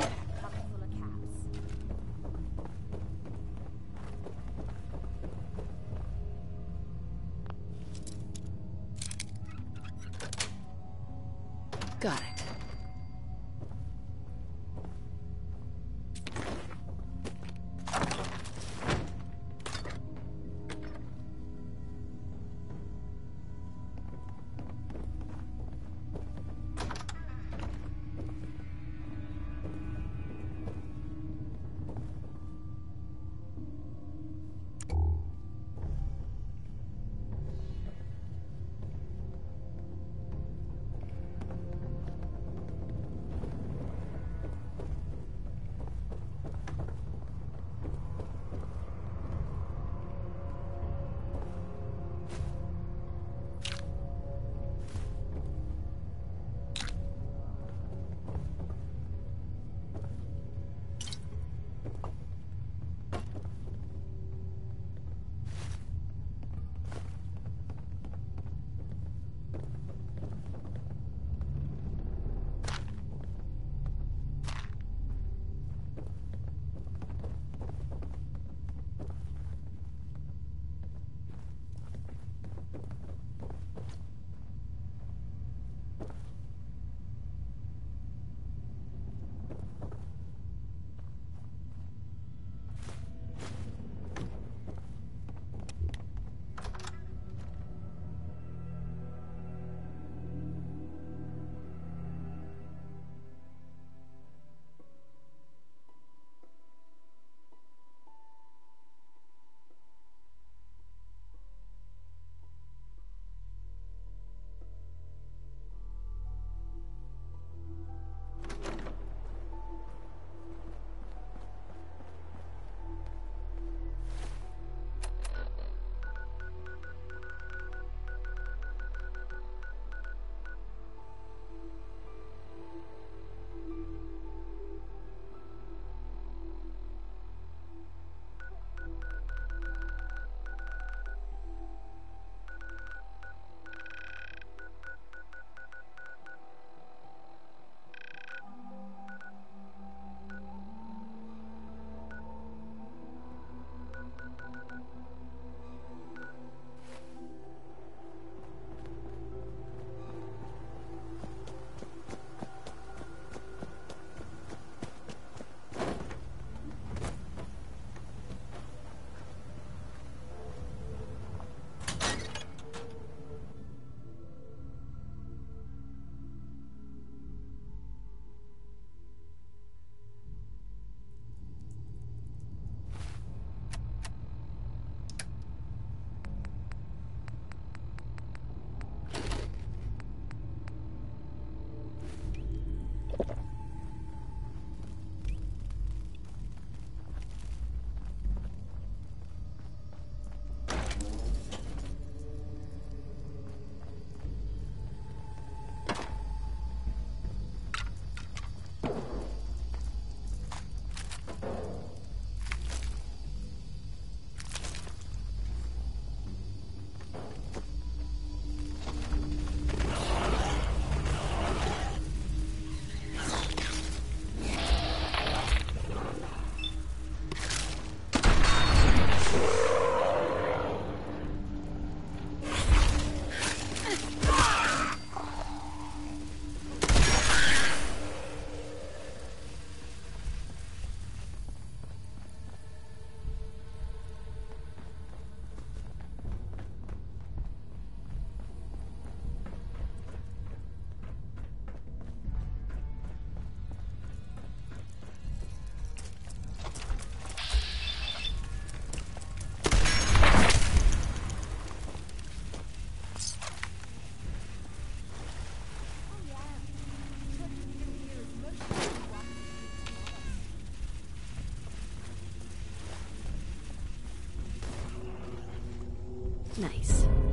Speaker 26: Nice.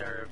Speaker 27: And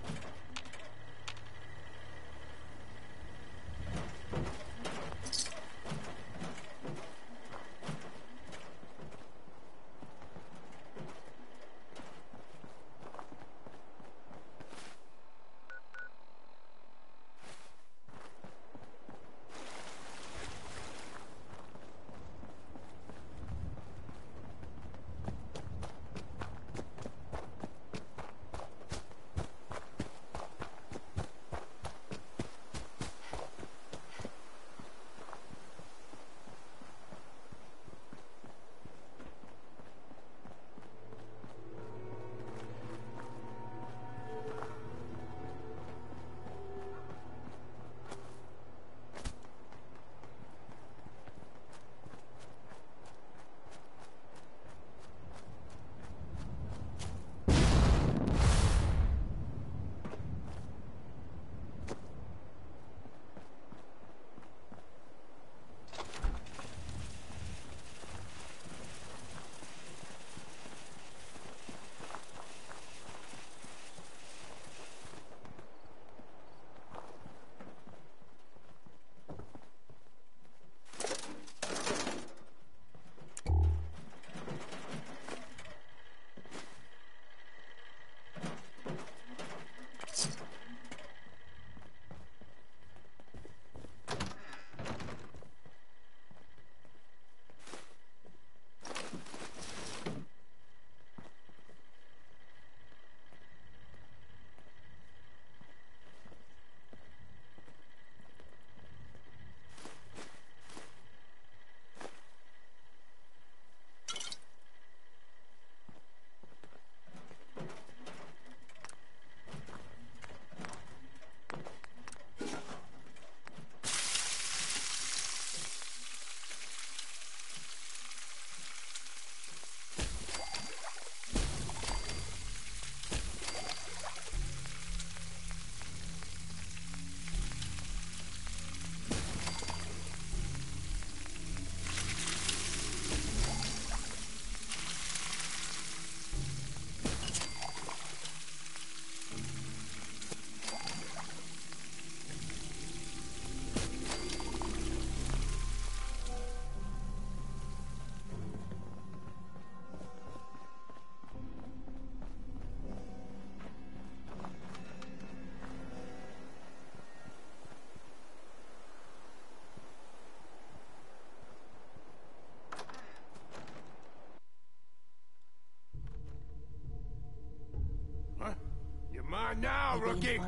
Speaker 8: now, rookie!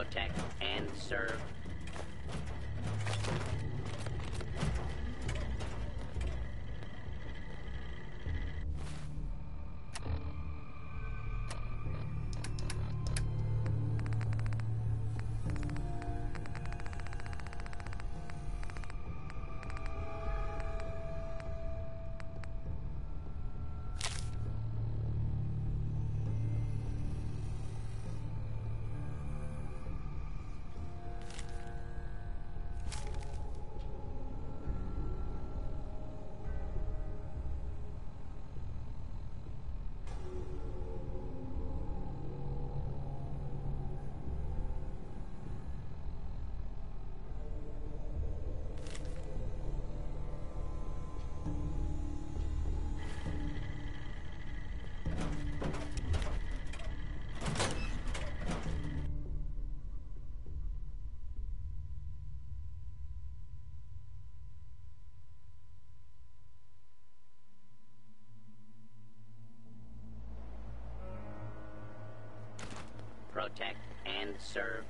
Speaker 26: Protect and serve. Protect and serve.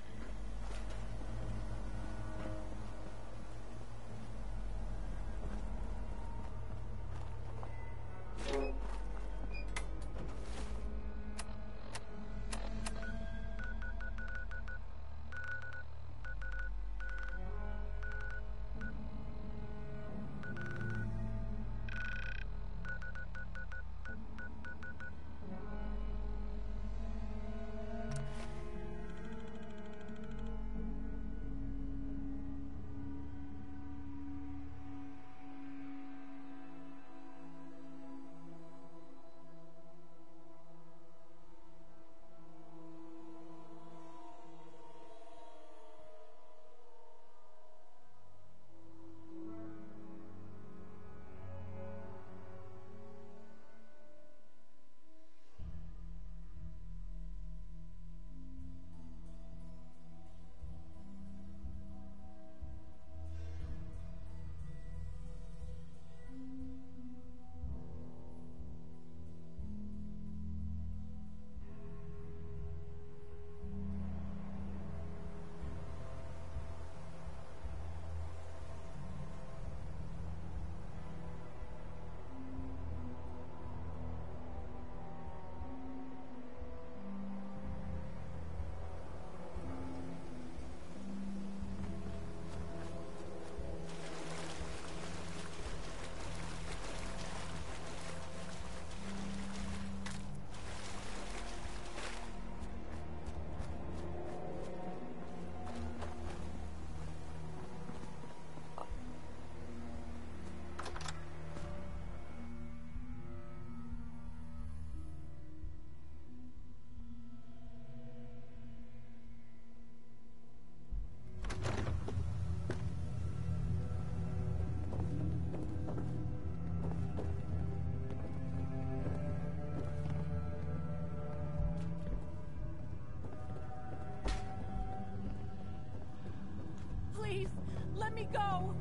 Speaker 28: Let me go.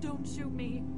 Speaker 28: Don't shoot me.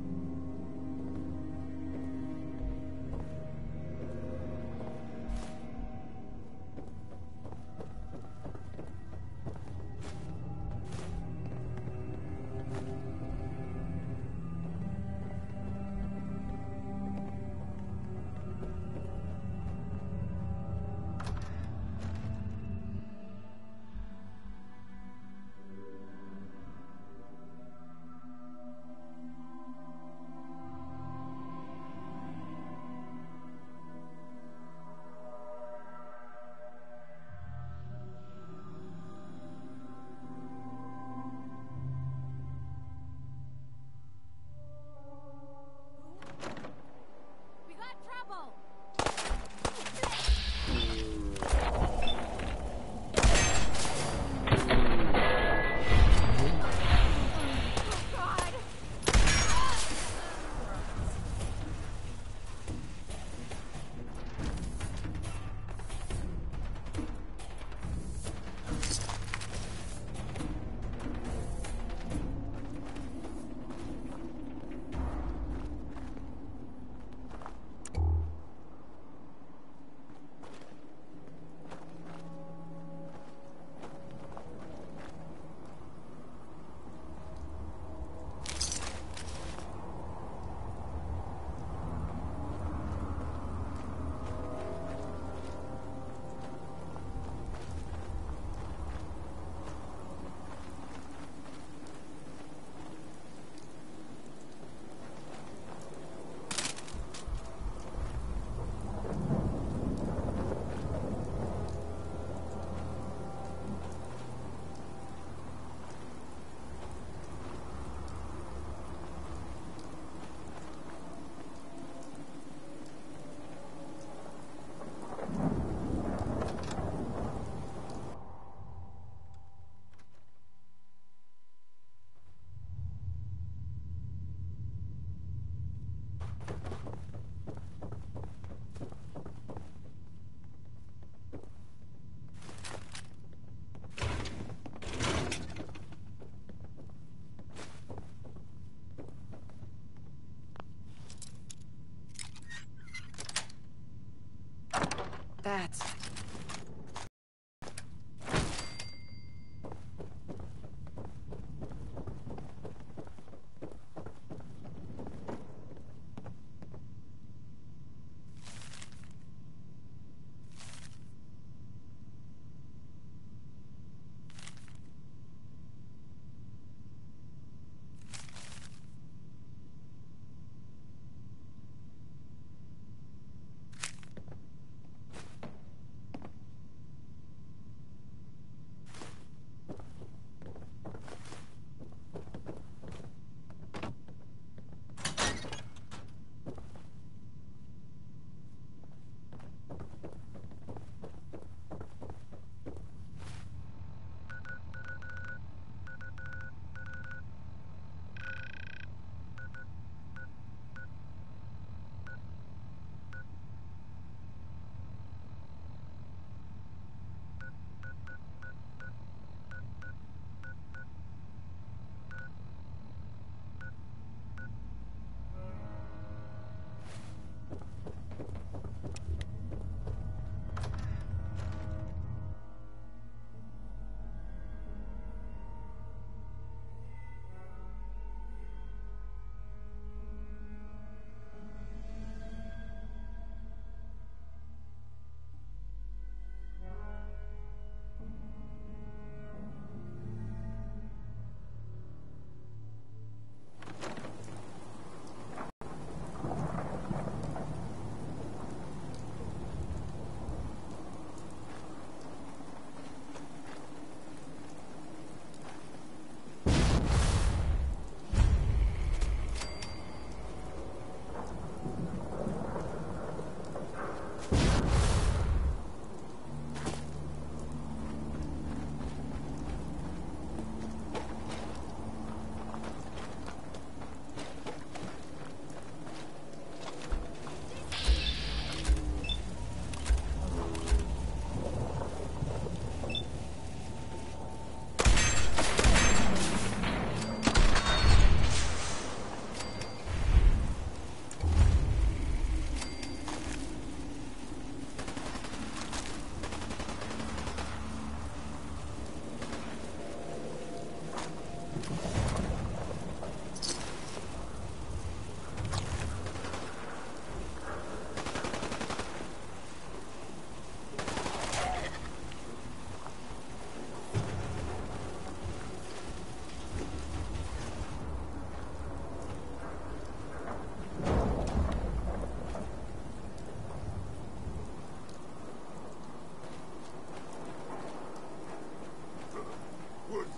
Speaker 29: That's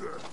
Speaker 2: like that.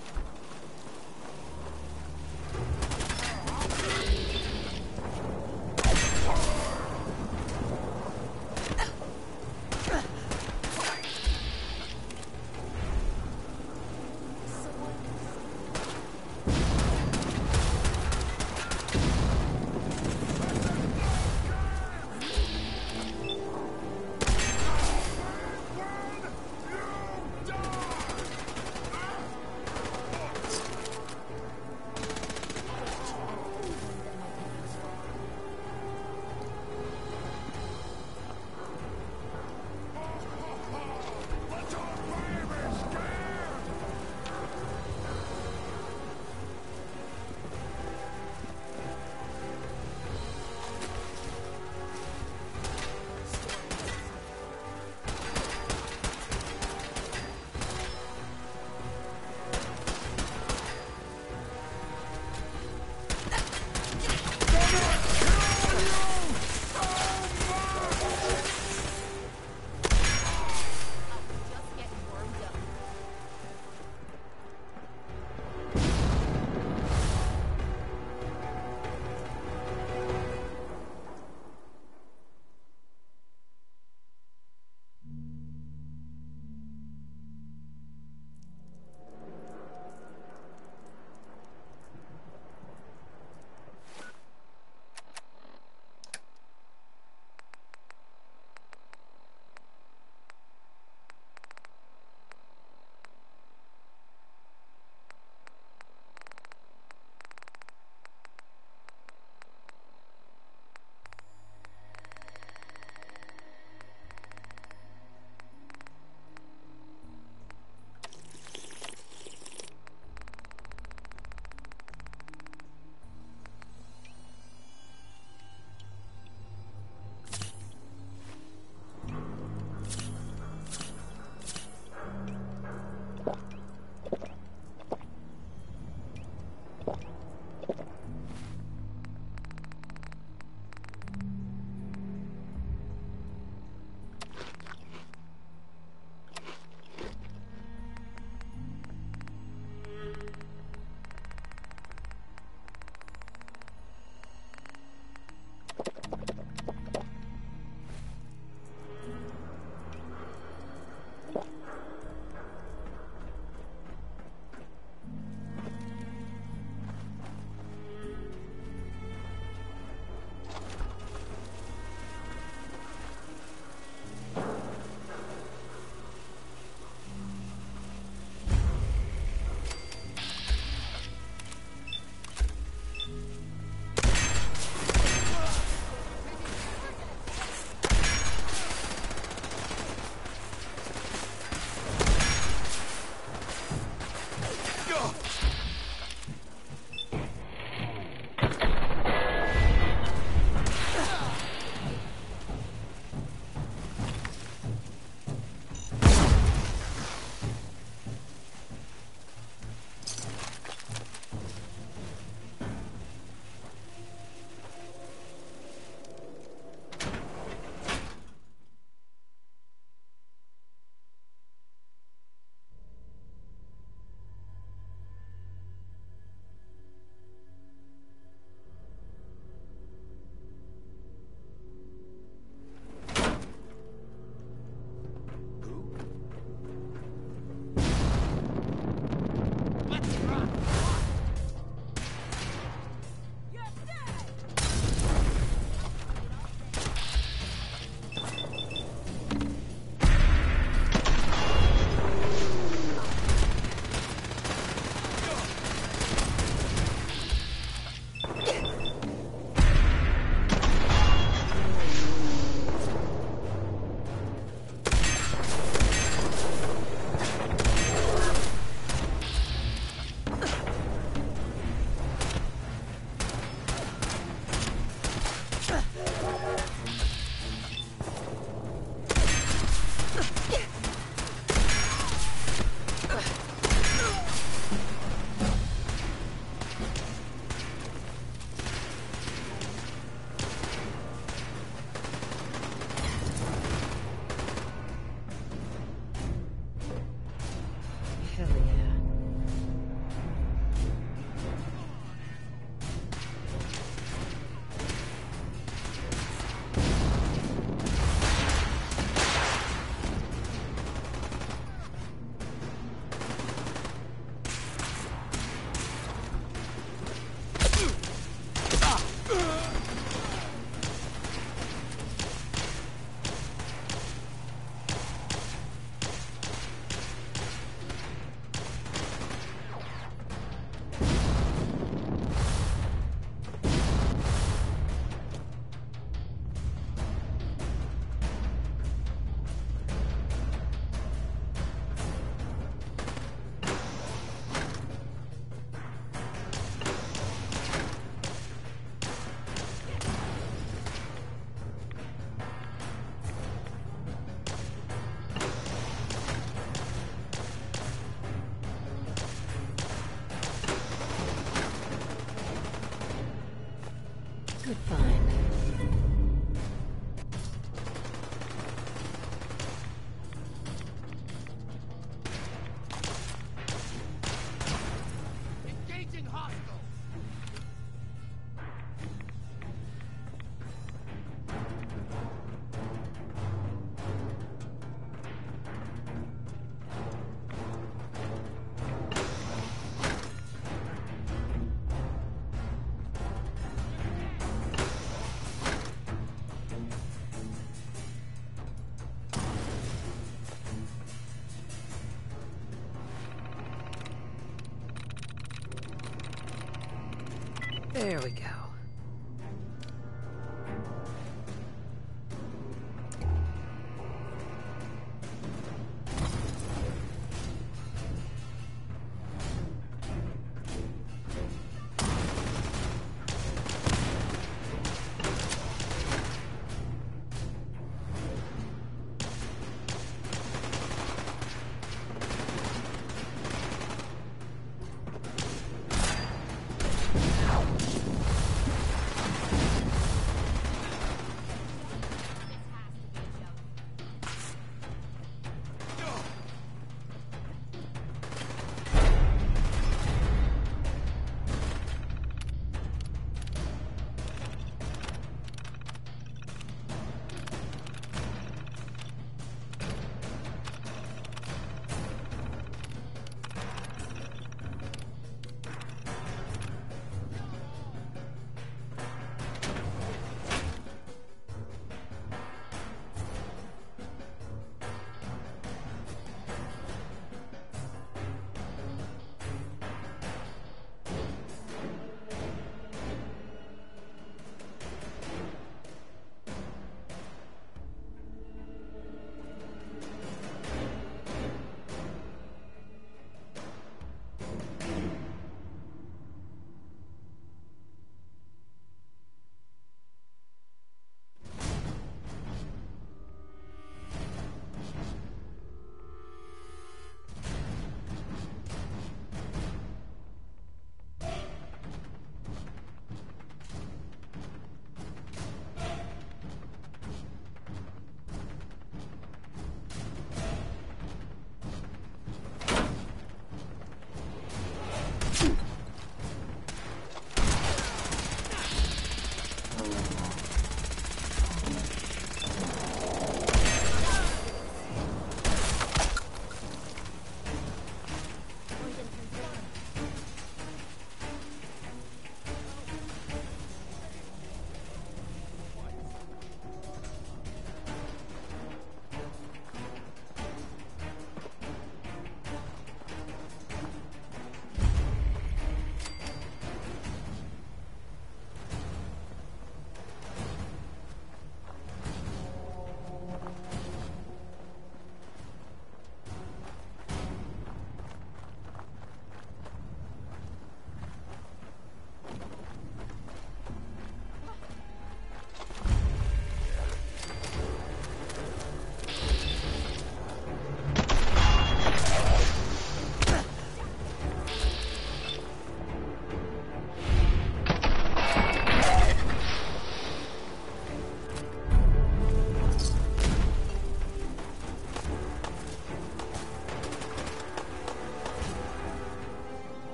Speaker 29: There we go.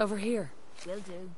Speaker 2: Over here.
Speaker 25: Will do.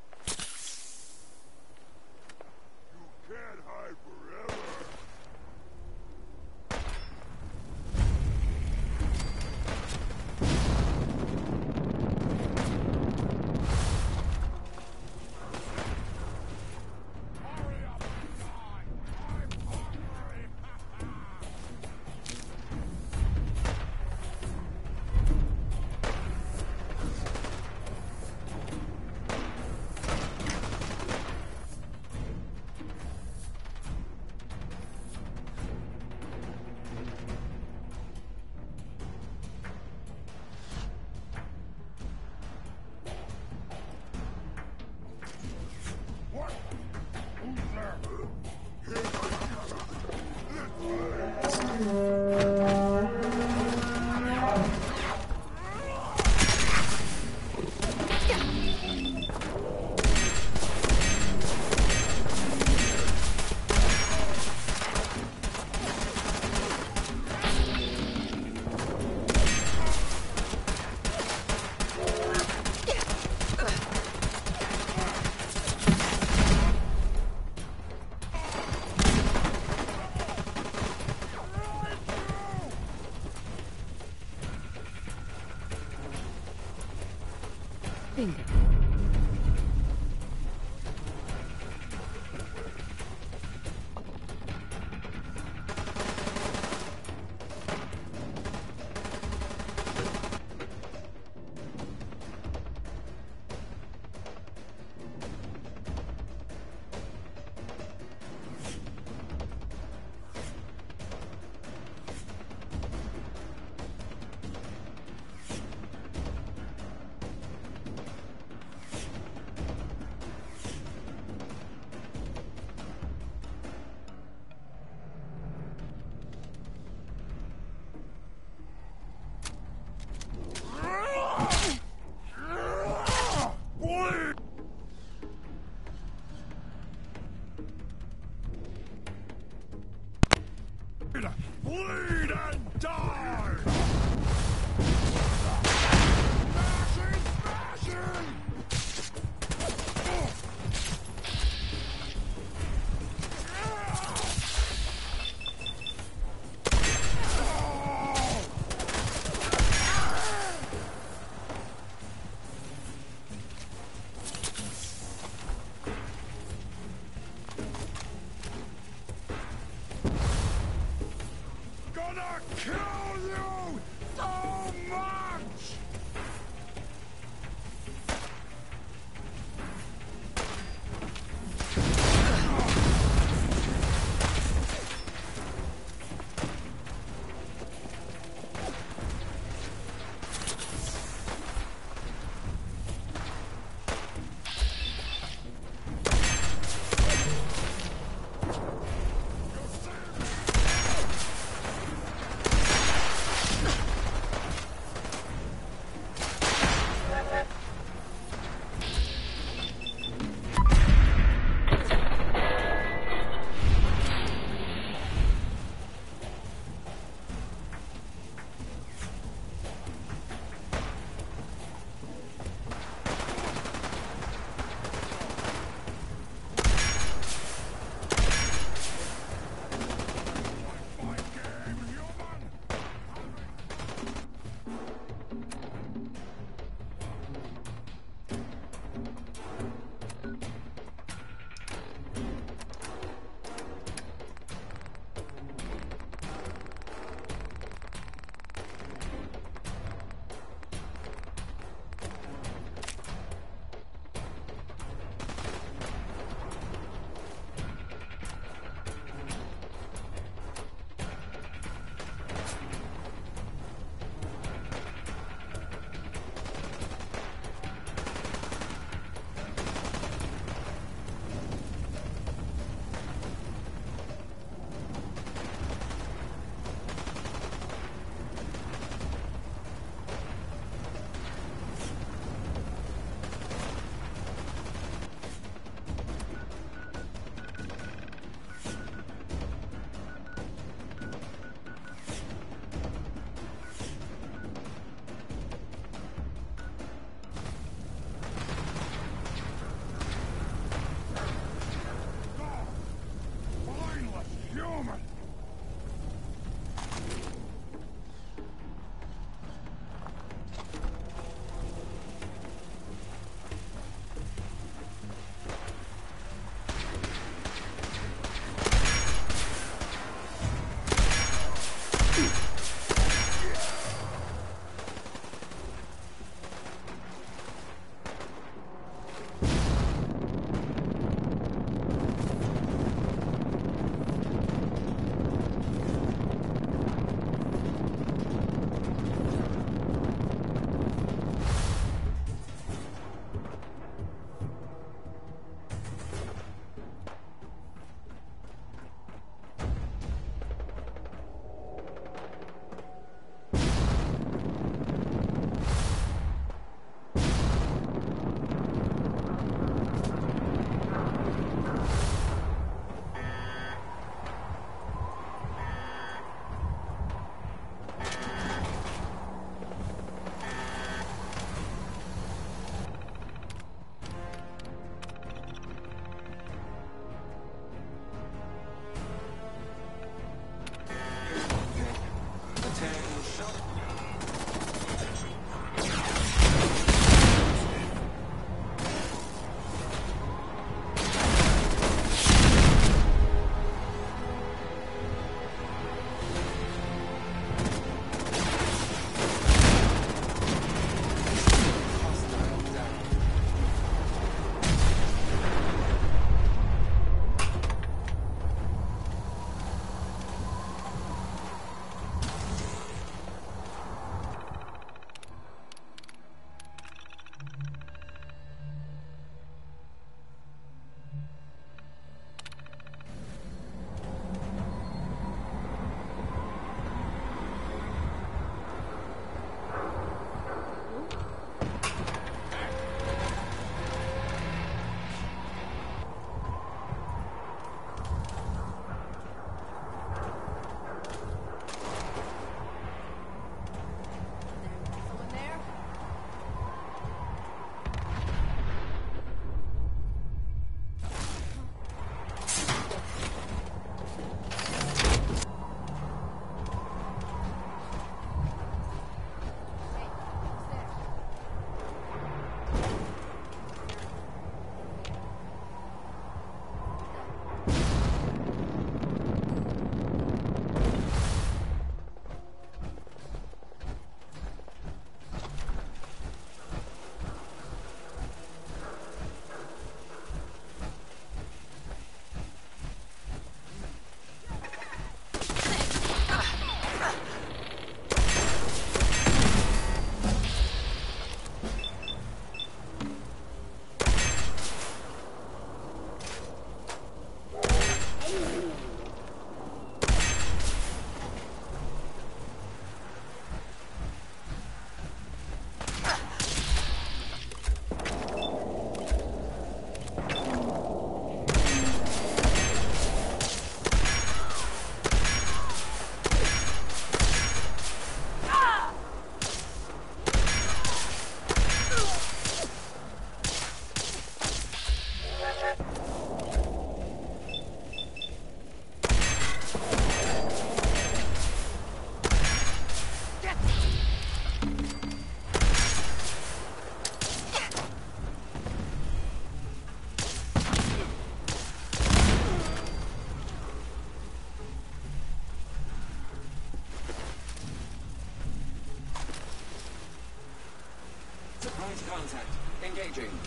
Speaker 30: Engaging.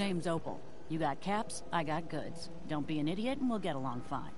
Speaker 14: Name's Opal. You got caps, I got goods. Don't be an idiot and we'll get along fine.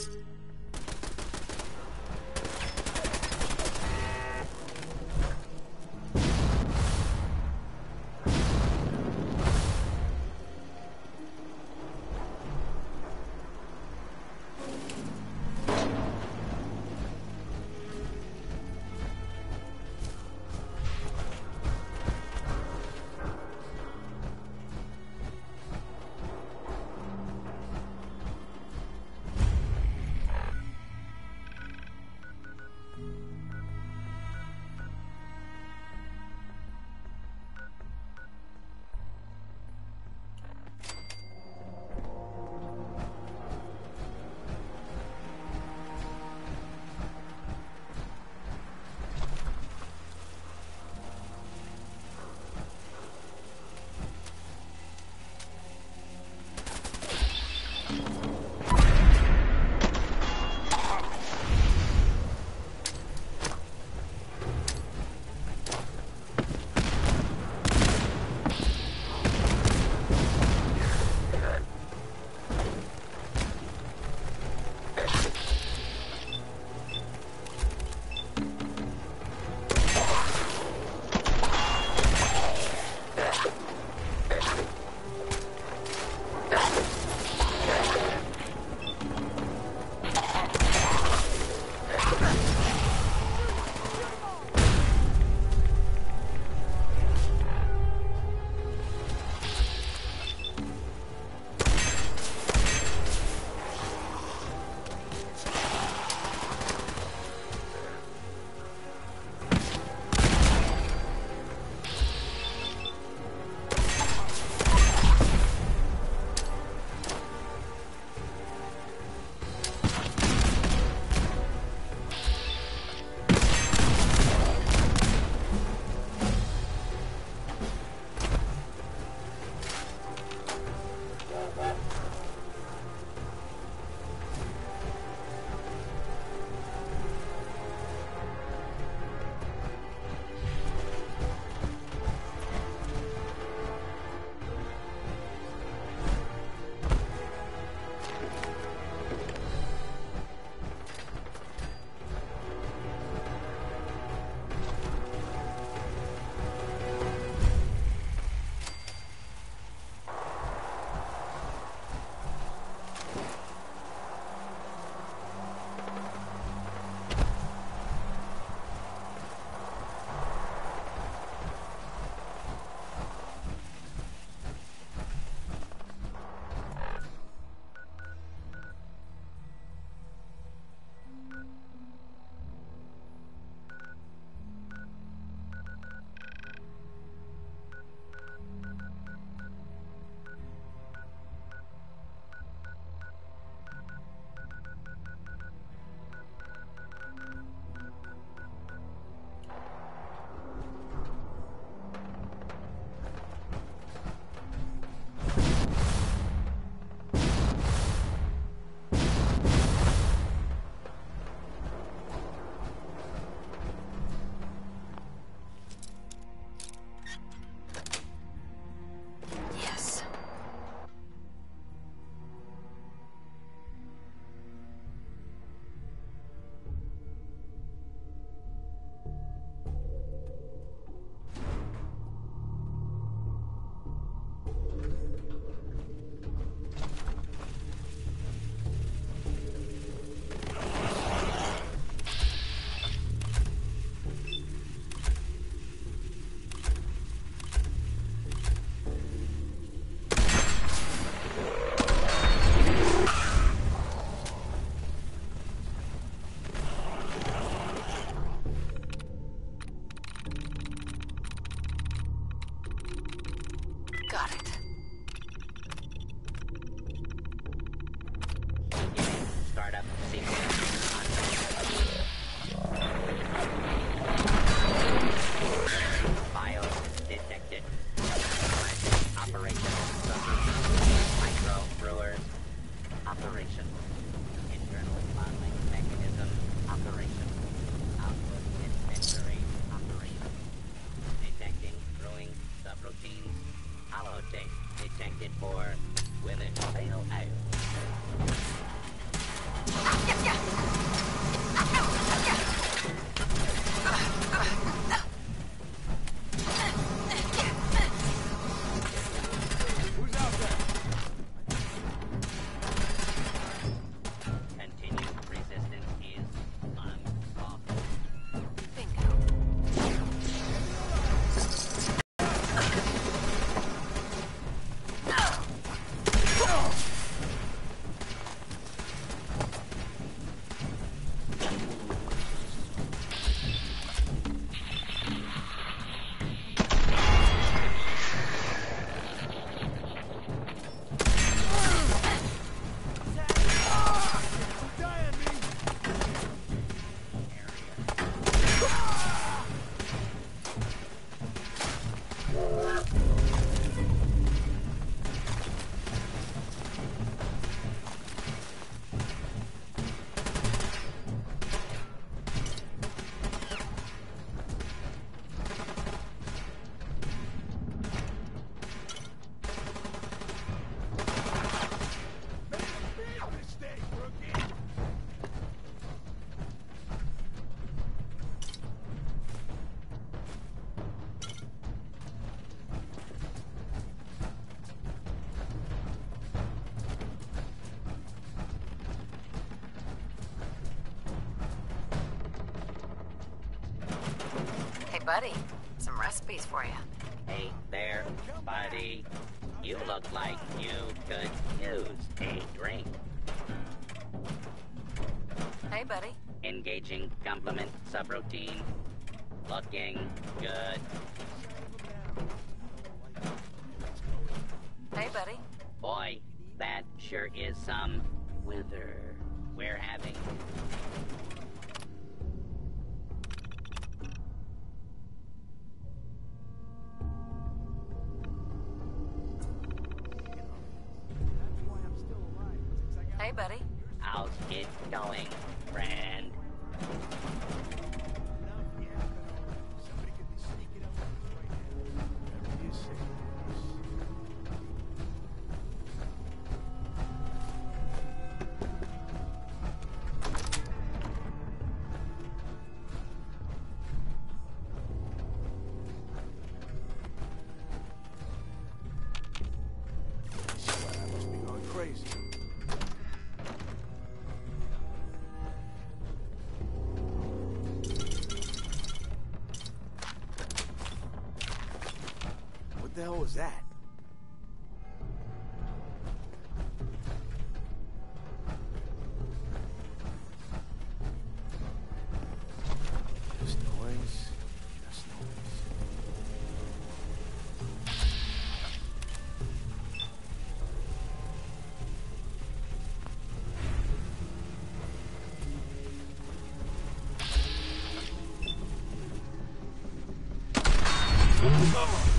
Speaker 26: podcast. buddy. Some recipes for you.
Speaker 10: Hey there, buddy. You look like you could use a drink.
Speaker 26: Hey, buddy.
Speaker 10: Engaging compliment subroutine. Looking そ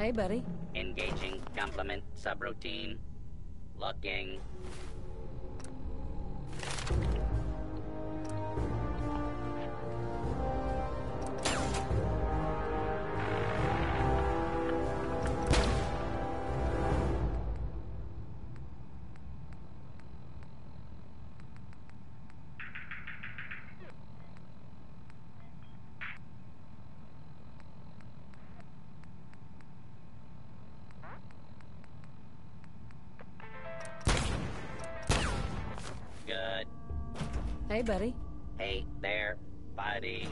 Speaker 26: Hey, buddy. Engaging compliment subroutine. Looking.
Speaker 2: Hey, buddy.
Speaker 26: Hey there, buddy.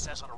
Speaker 31: Says on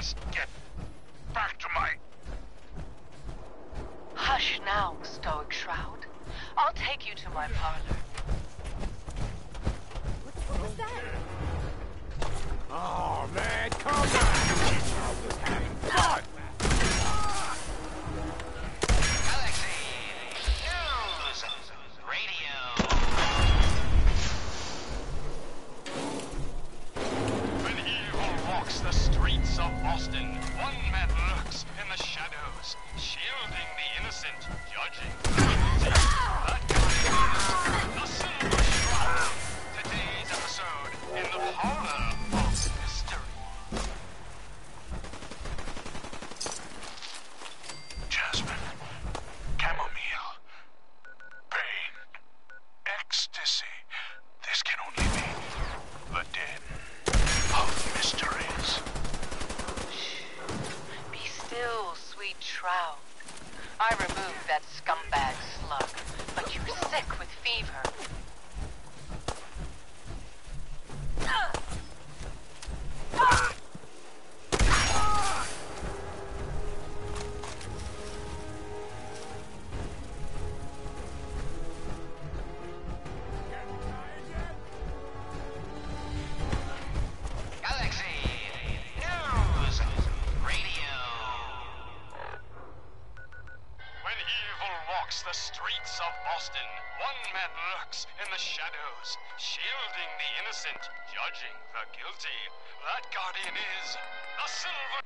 Speaker 32: must get
Speaker 33: One man lurks in the shadows, shielding the innocent, judging the guilty. That guardian is the Silver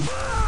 Speaker 18: Good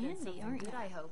Speaker 1: Handy, aren't
Speaker 34: good,
Speaker 1: you?
Speaker 34: I hope.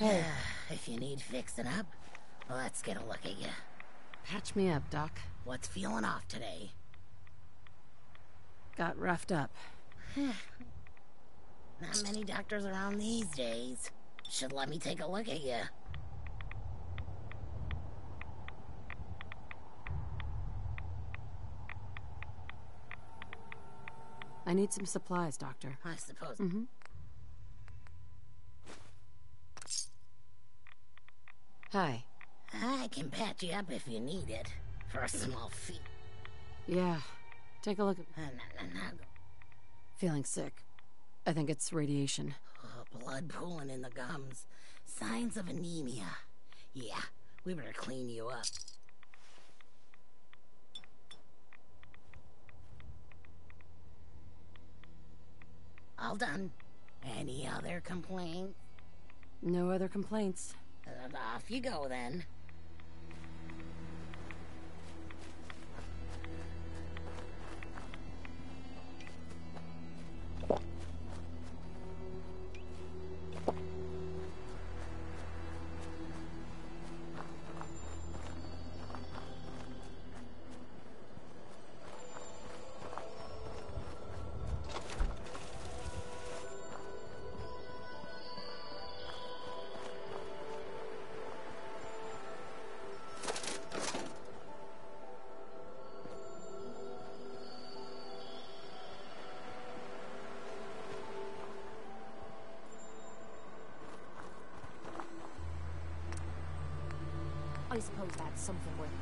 Speaker 34: If you need fixing up, let's get a look at you.
Speaker 2: Patch me up, Doc.
Speaker 34: What's feeling off today?
Speaker 2: Got roughed up.
Speaker 34: Not many doctors around these days. Should let me take a look at you.
Speaker 2: I need some supplies, Doctor.
Speaker 34: I suppose.
Speaker 2: Mm-hmm. Hi.
Speaker 34: I can patch you up if you need it. For a small fee.
Speaker 2: Yeah. Take a look at
Speaker 34: Uh, no, no, no.
Speaker 2: Feeling sick. I think it's radiation.
Speaker 34: Oh, blood pooling in the gums. Signs of anemia. Yeah, we better clean you up. All done. Any other complaints?
Speaker 2: No other complaints.
Speaker 34: Off you go then.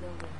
Speaker 8: Building.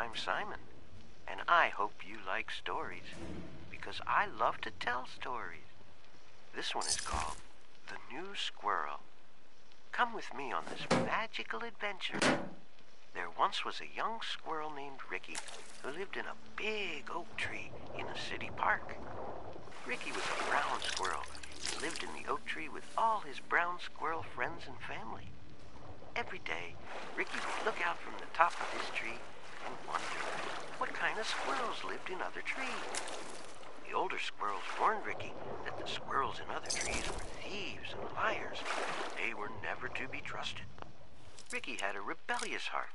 Speaker 35: Storytime Simon, and I hope you like stories, because I love to tell stories. This one is called The New Squirrel. Come with me on this magical adventure. There once was a young squirrel named Ricky who lived in a big oak tree in a city park. Ricky was a brown squirrel and lived in the oak tree with all his brown squirrel friends and family. Every day, Ricky would look out from the top of his tree of squirrels lived in other trees. The older squirrels warned Ricky that the squirrels in other trees were thieves and liars. They were never to be trusted. Ricky had a rebellious heart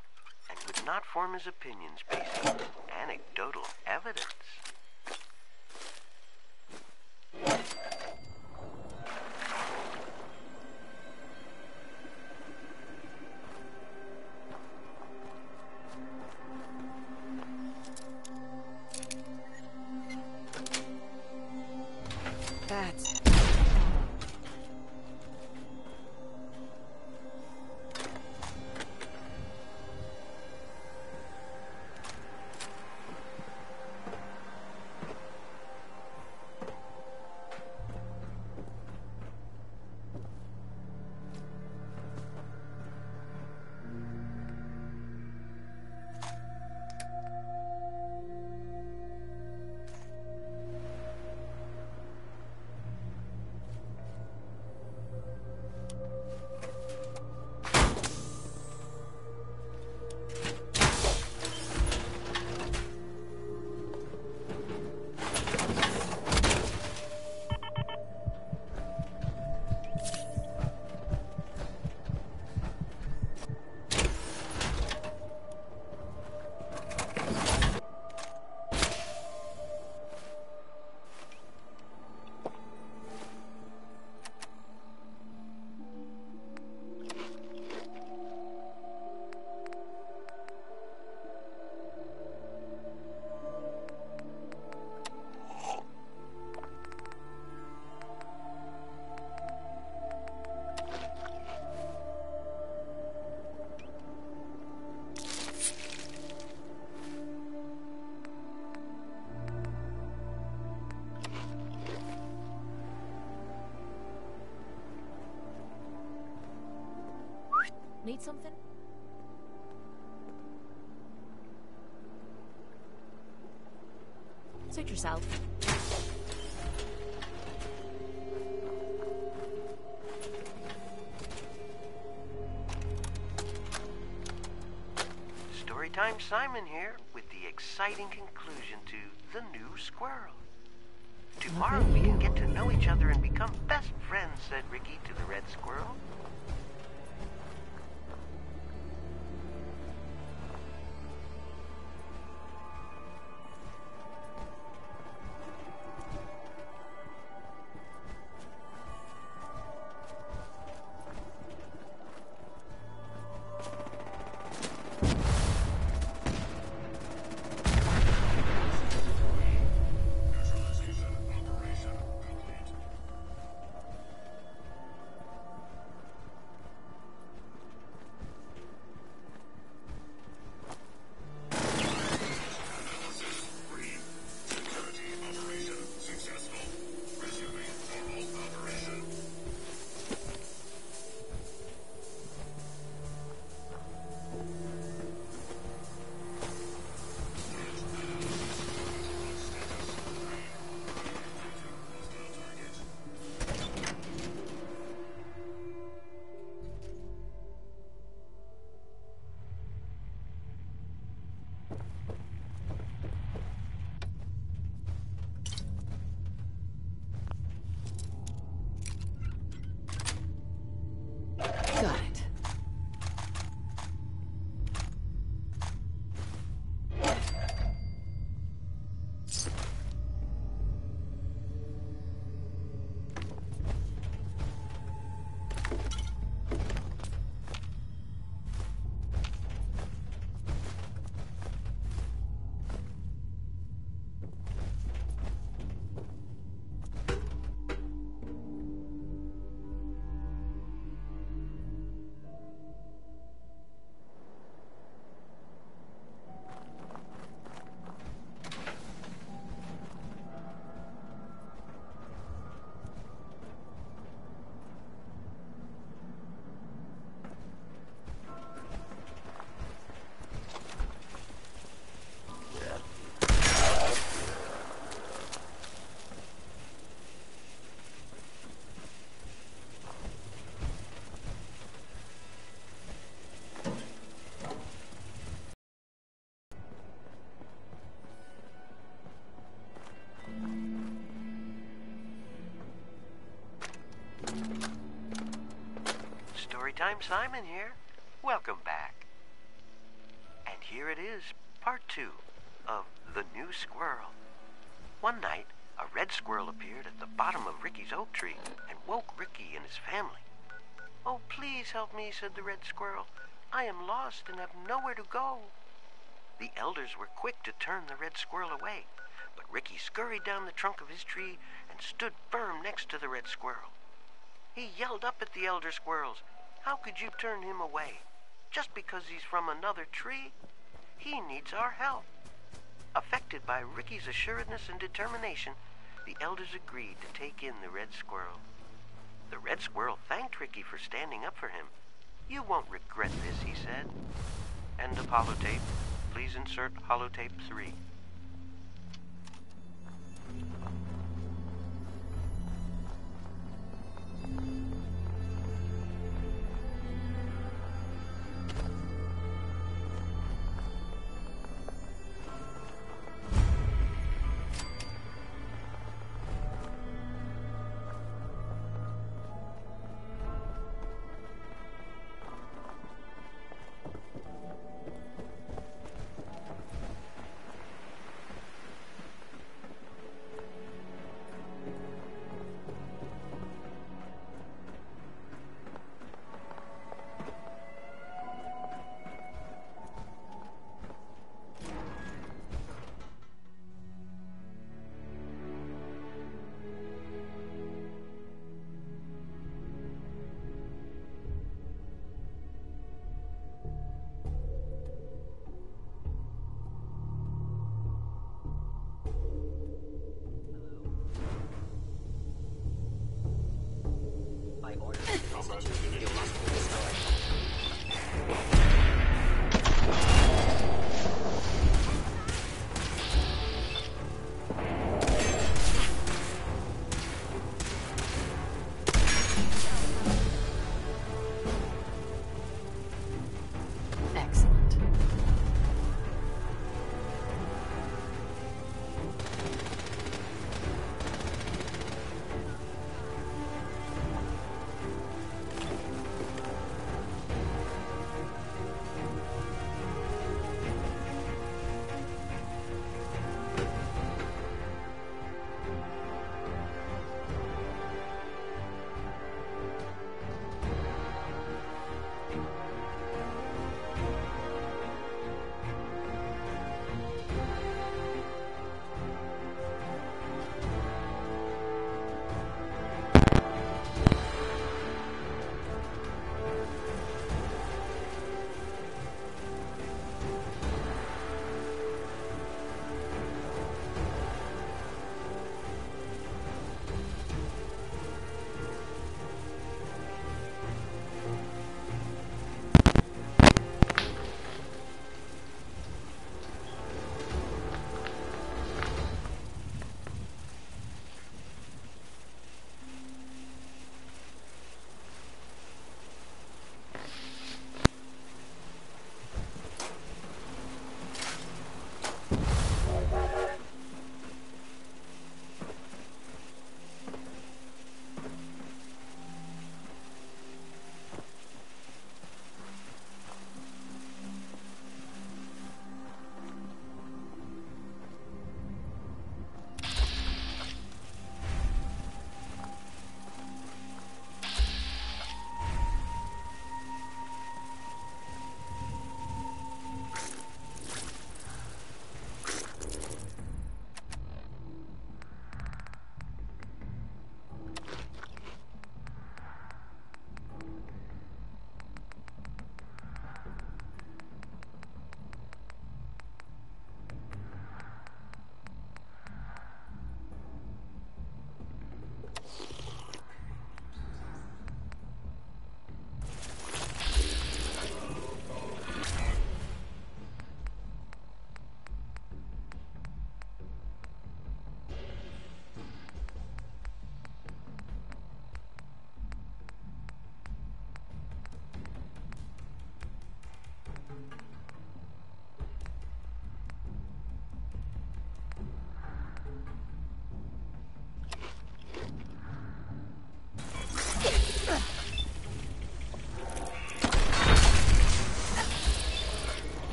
Speaker 35: and could not form his opinions based on anecdotal evidence. Exciting conclusion to The New Squirrel. Tomorrow we can get to know each other and become Storytime Simon here. Welcome back. And here it is, part two of The New Squirrel. One night, a red squirrel appeared at the bottom of Ricky's oak tree and woke Ricky and his family. Oh, please help me, said the red squirrel. I am lost and have nowhere to go. The elders were quick to turn the red squirrel away, but Ricky scurried down the trunk of his tree and stood firm next to the red squirrel. He yelled up at the elder squirrels, How could you turn him away? Just because he's from another tree? He needs our help. Affected by Ricky's assuredness and determination, the elders agreed to take in the red squirrel. The red squirrel thanked Ricky for standing up for him. You won't regret this, he said. End of holotape. Please insert holotape 3.
Speaker 2: Excellent.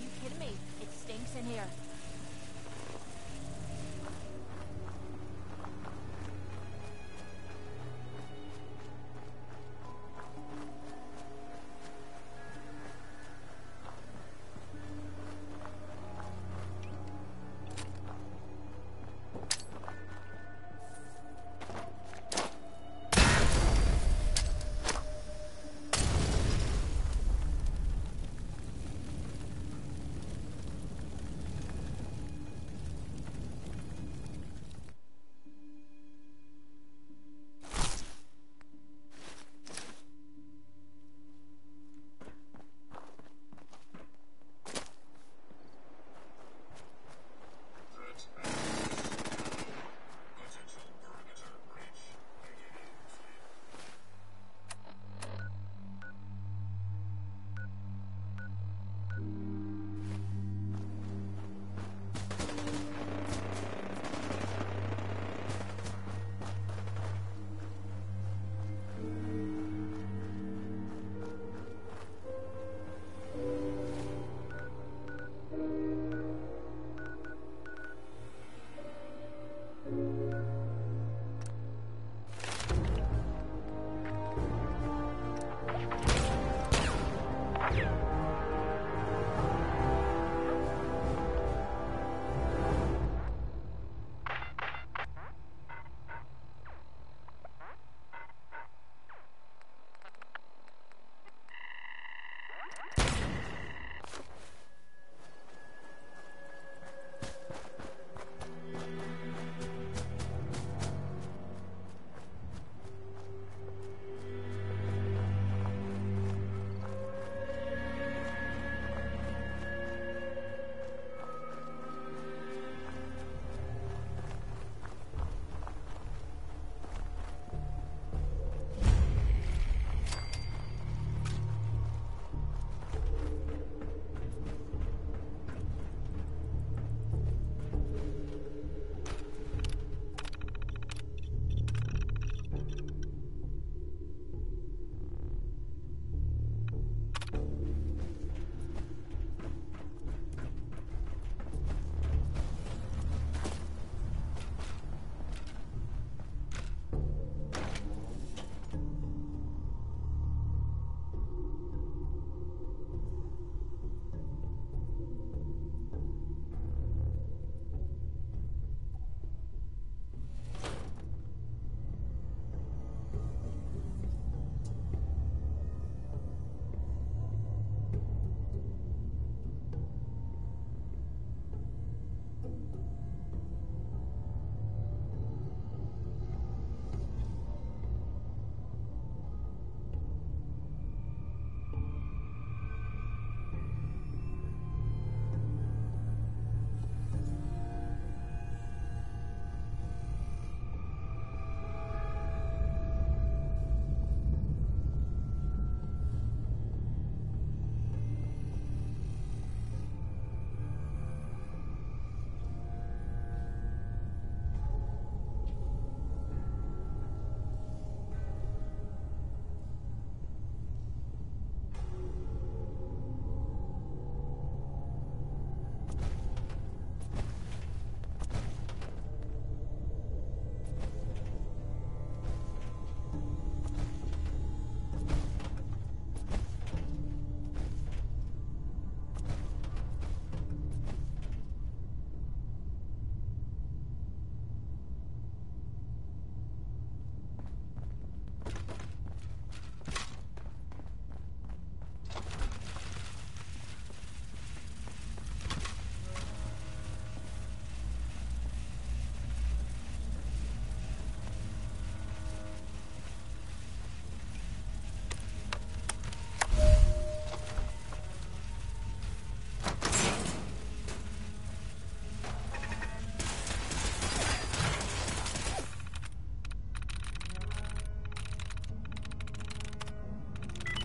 Speaker 2: You
Speaker 8: kidding me? It stinks in here.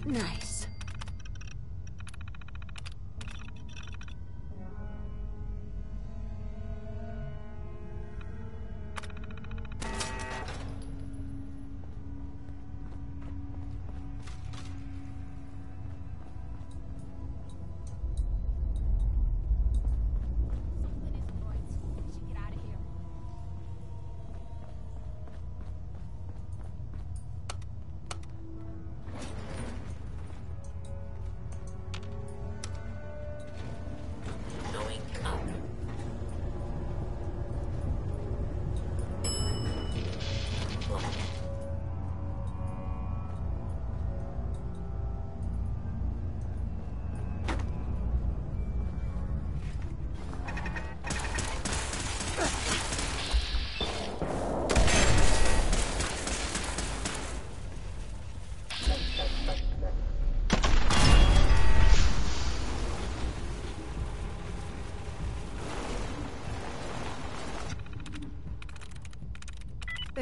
Speaker 2: Nice.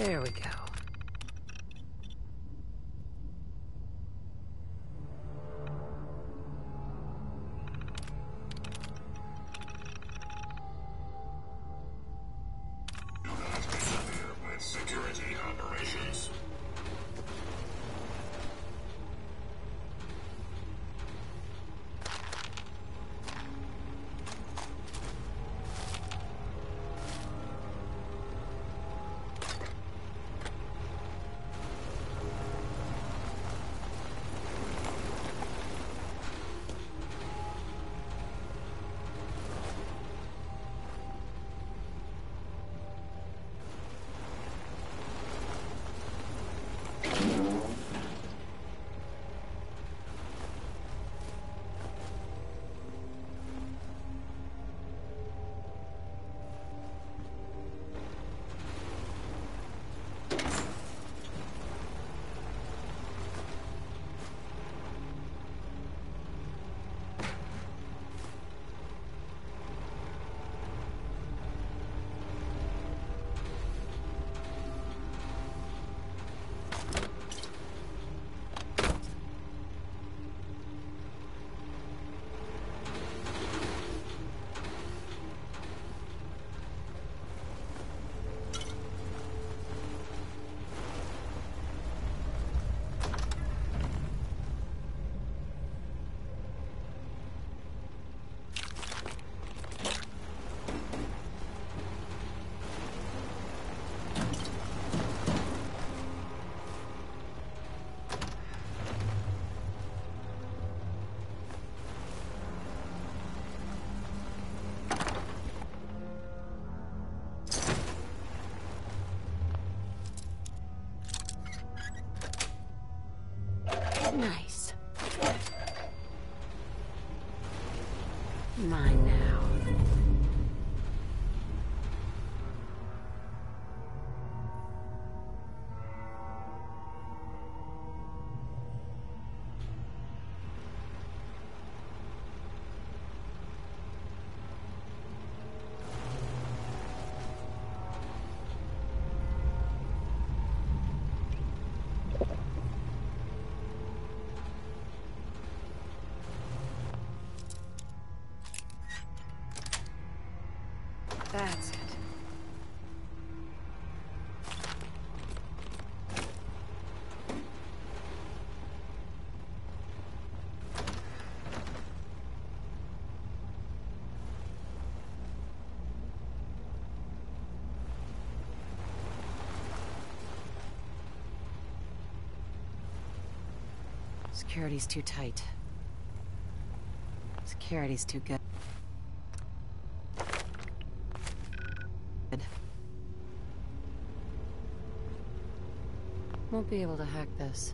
Speaker 2: There we go. Nice. That's it. Security's too tight. Security's too good. Won't be able to hack this.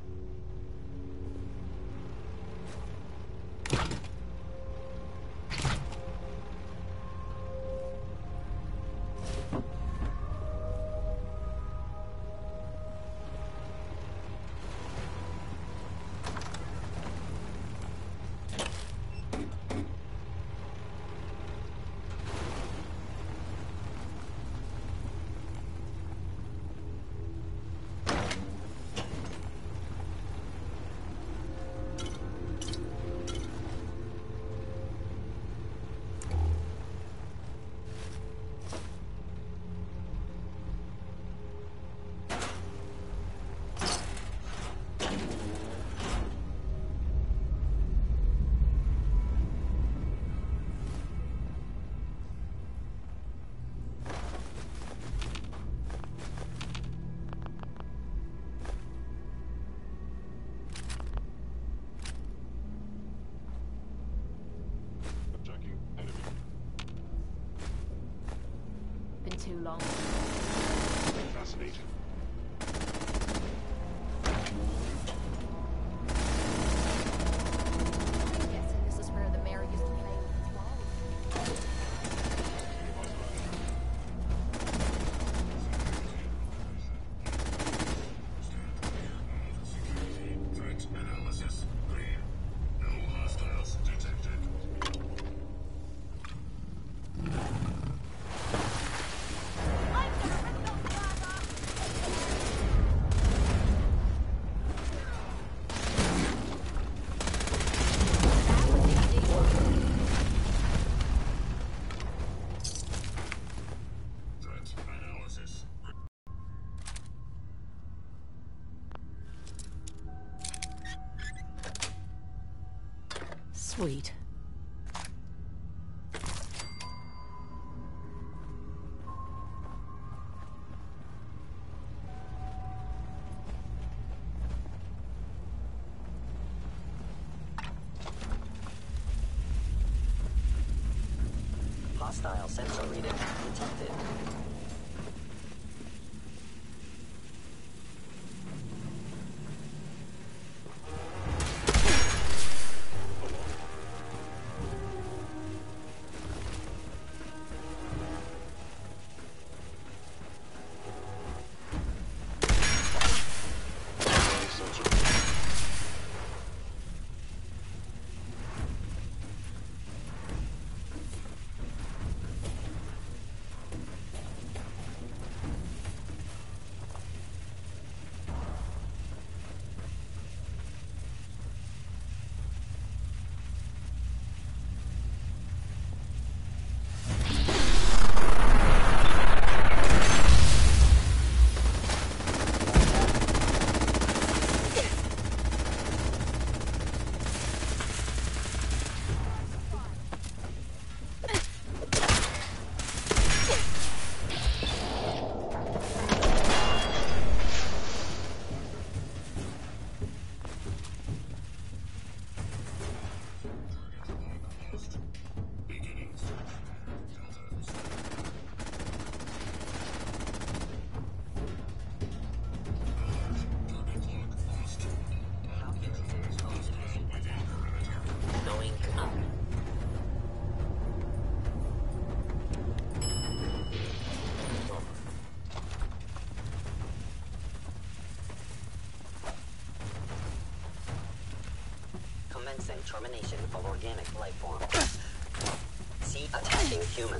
Speaker 2: Sweet.
Speaker 36: Hostile sensor reading detected. Commencing termination of organic life form. See attacking human.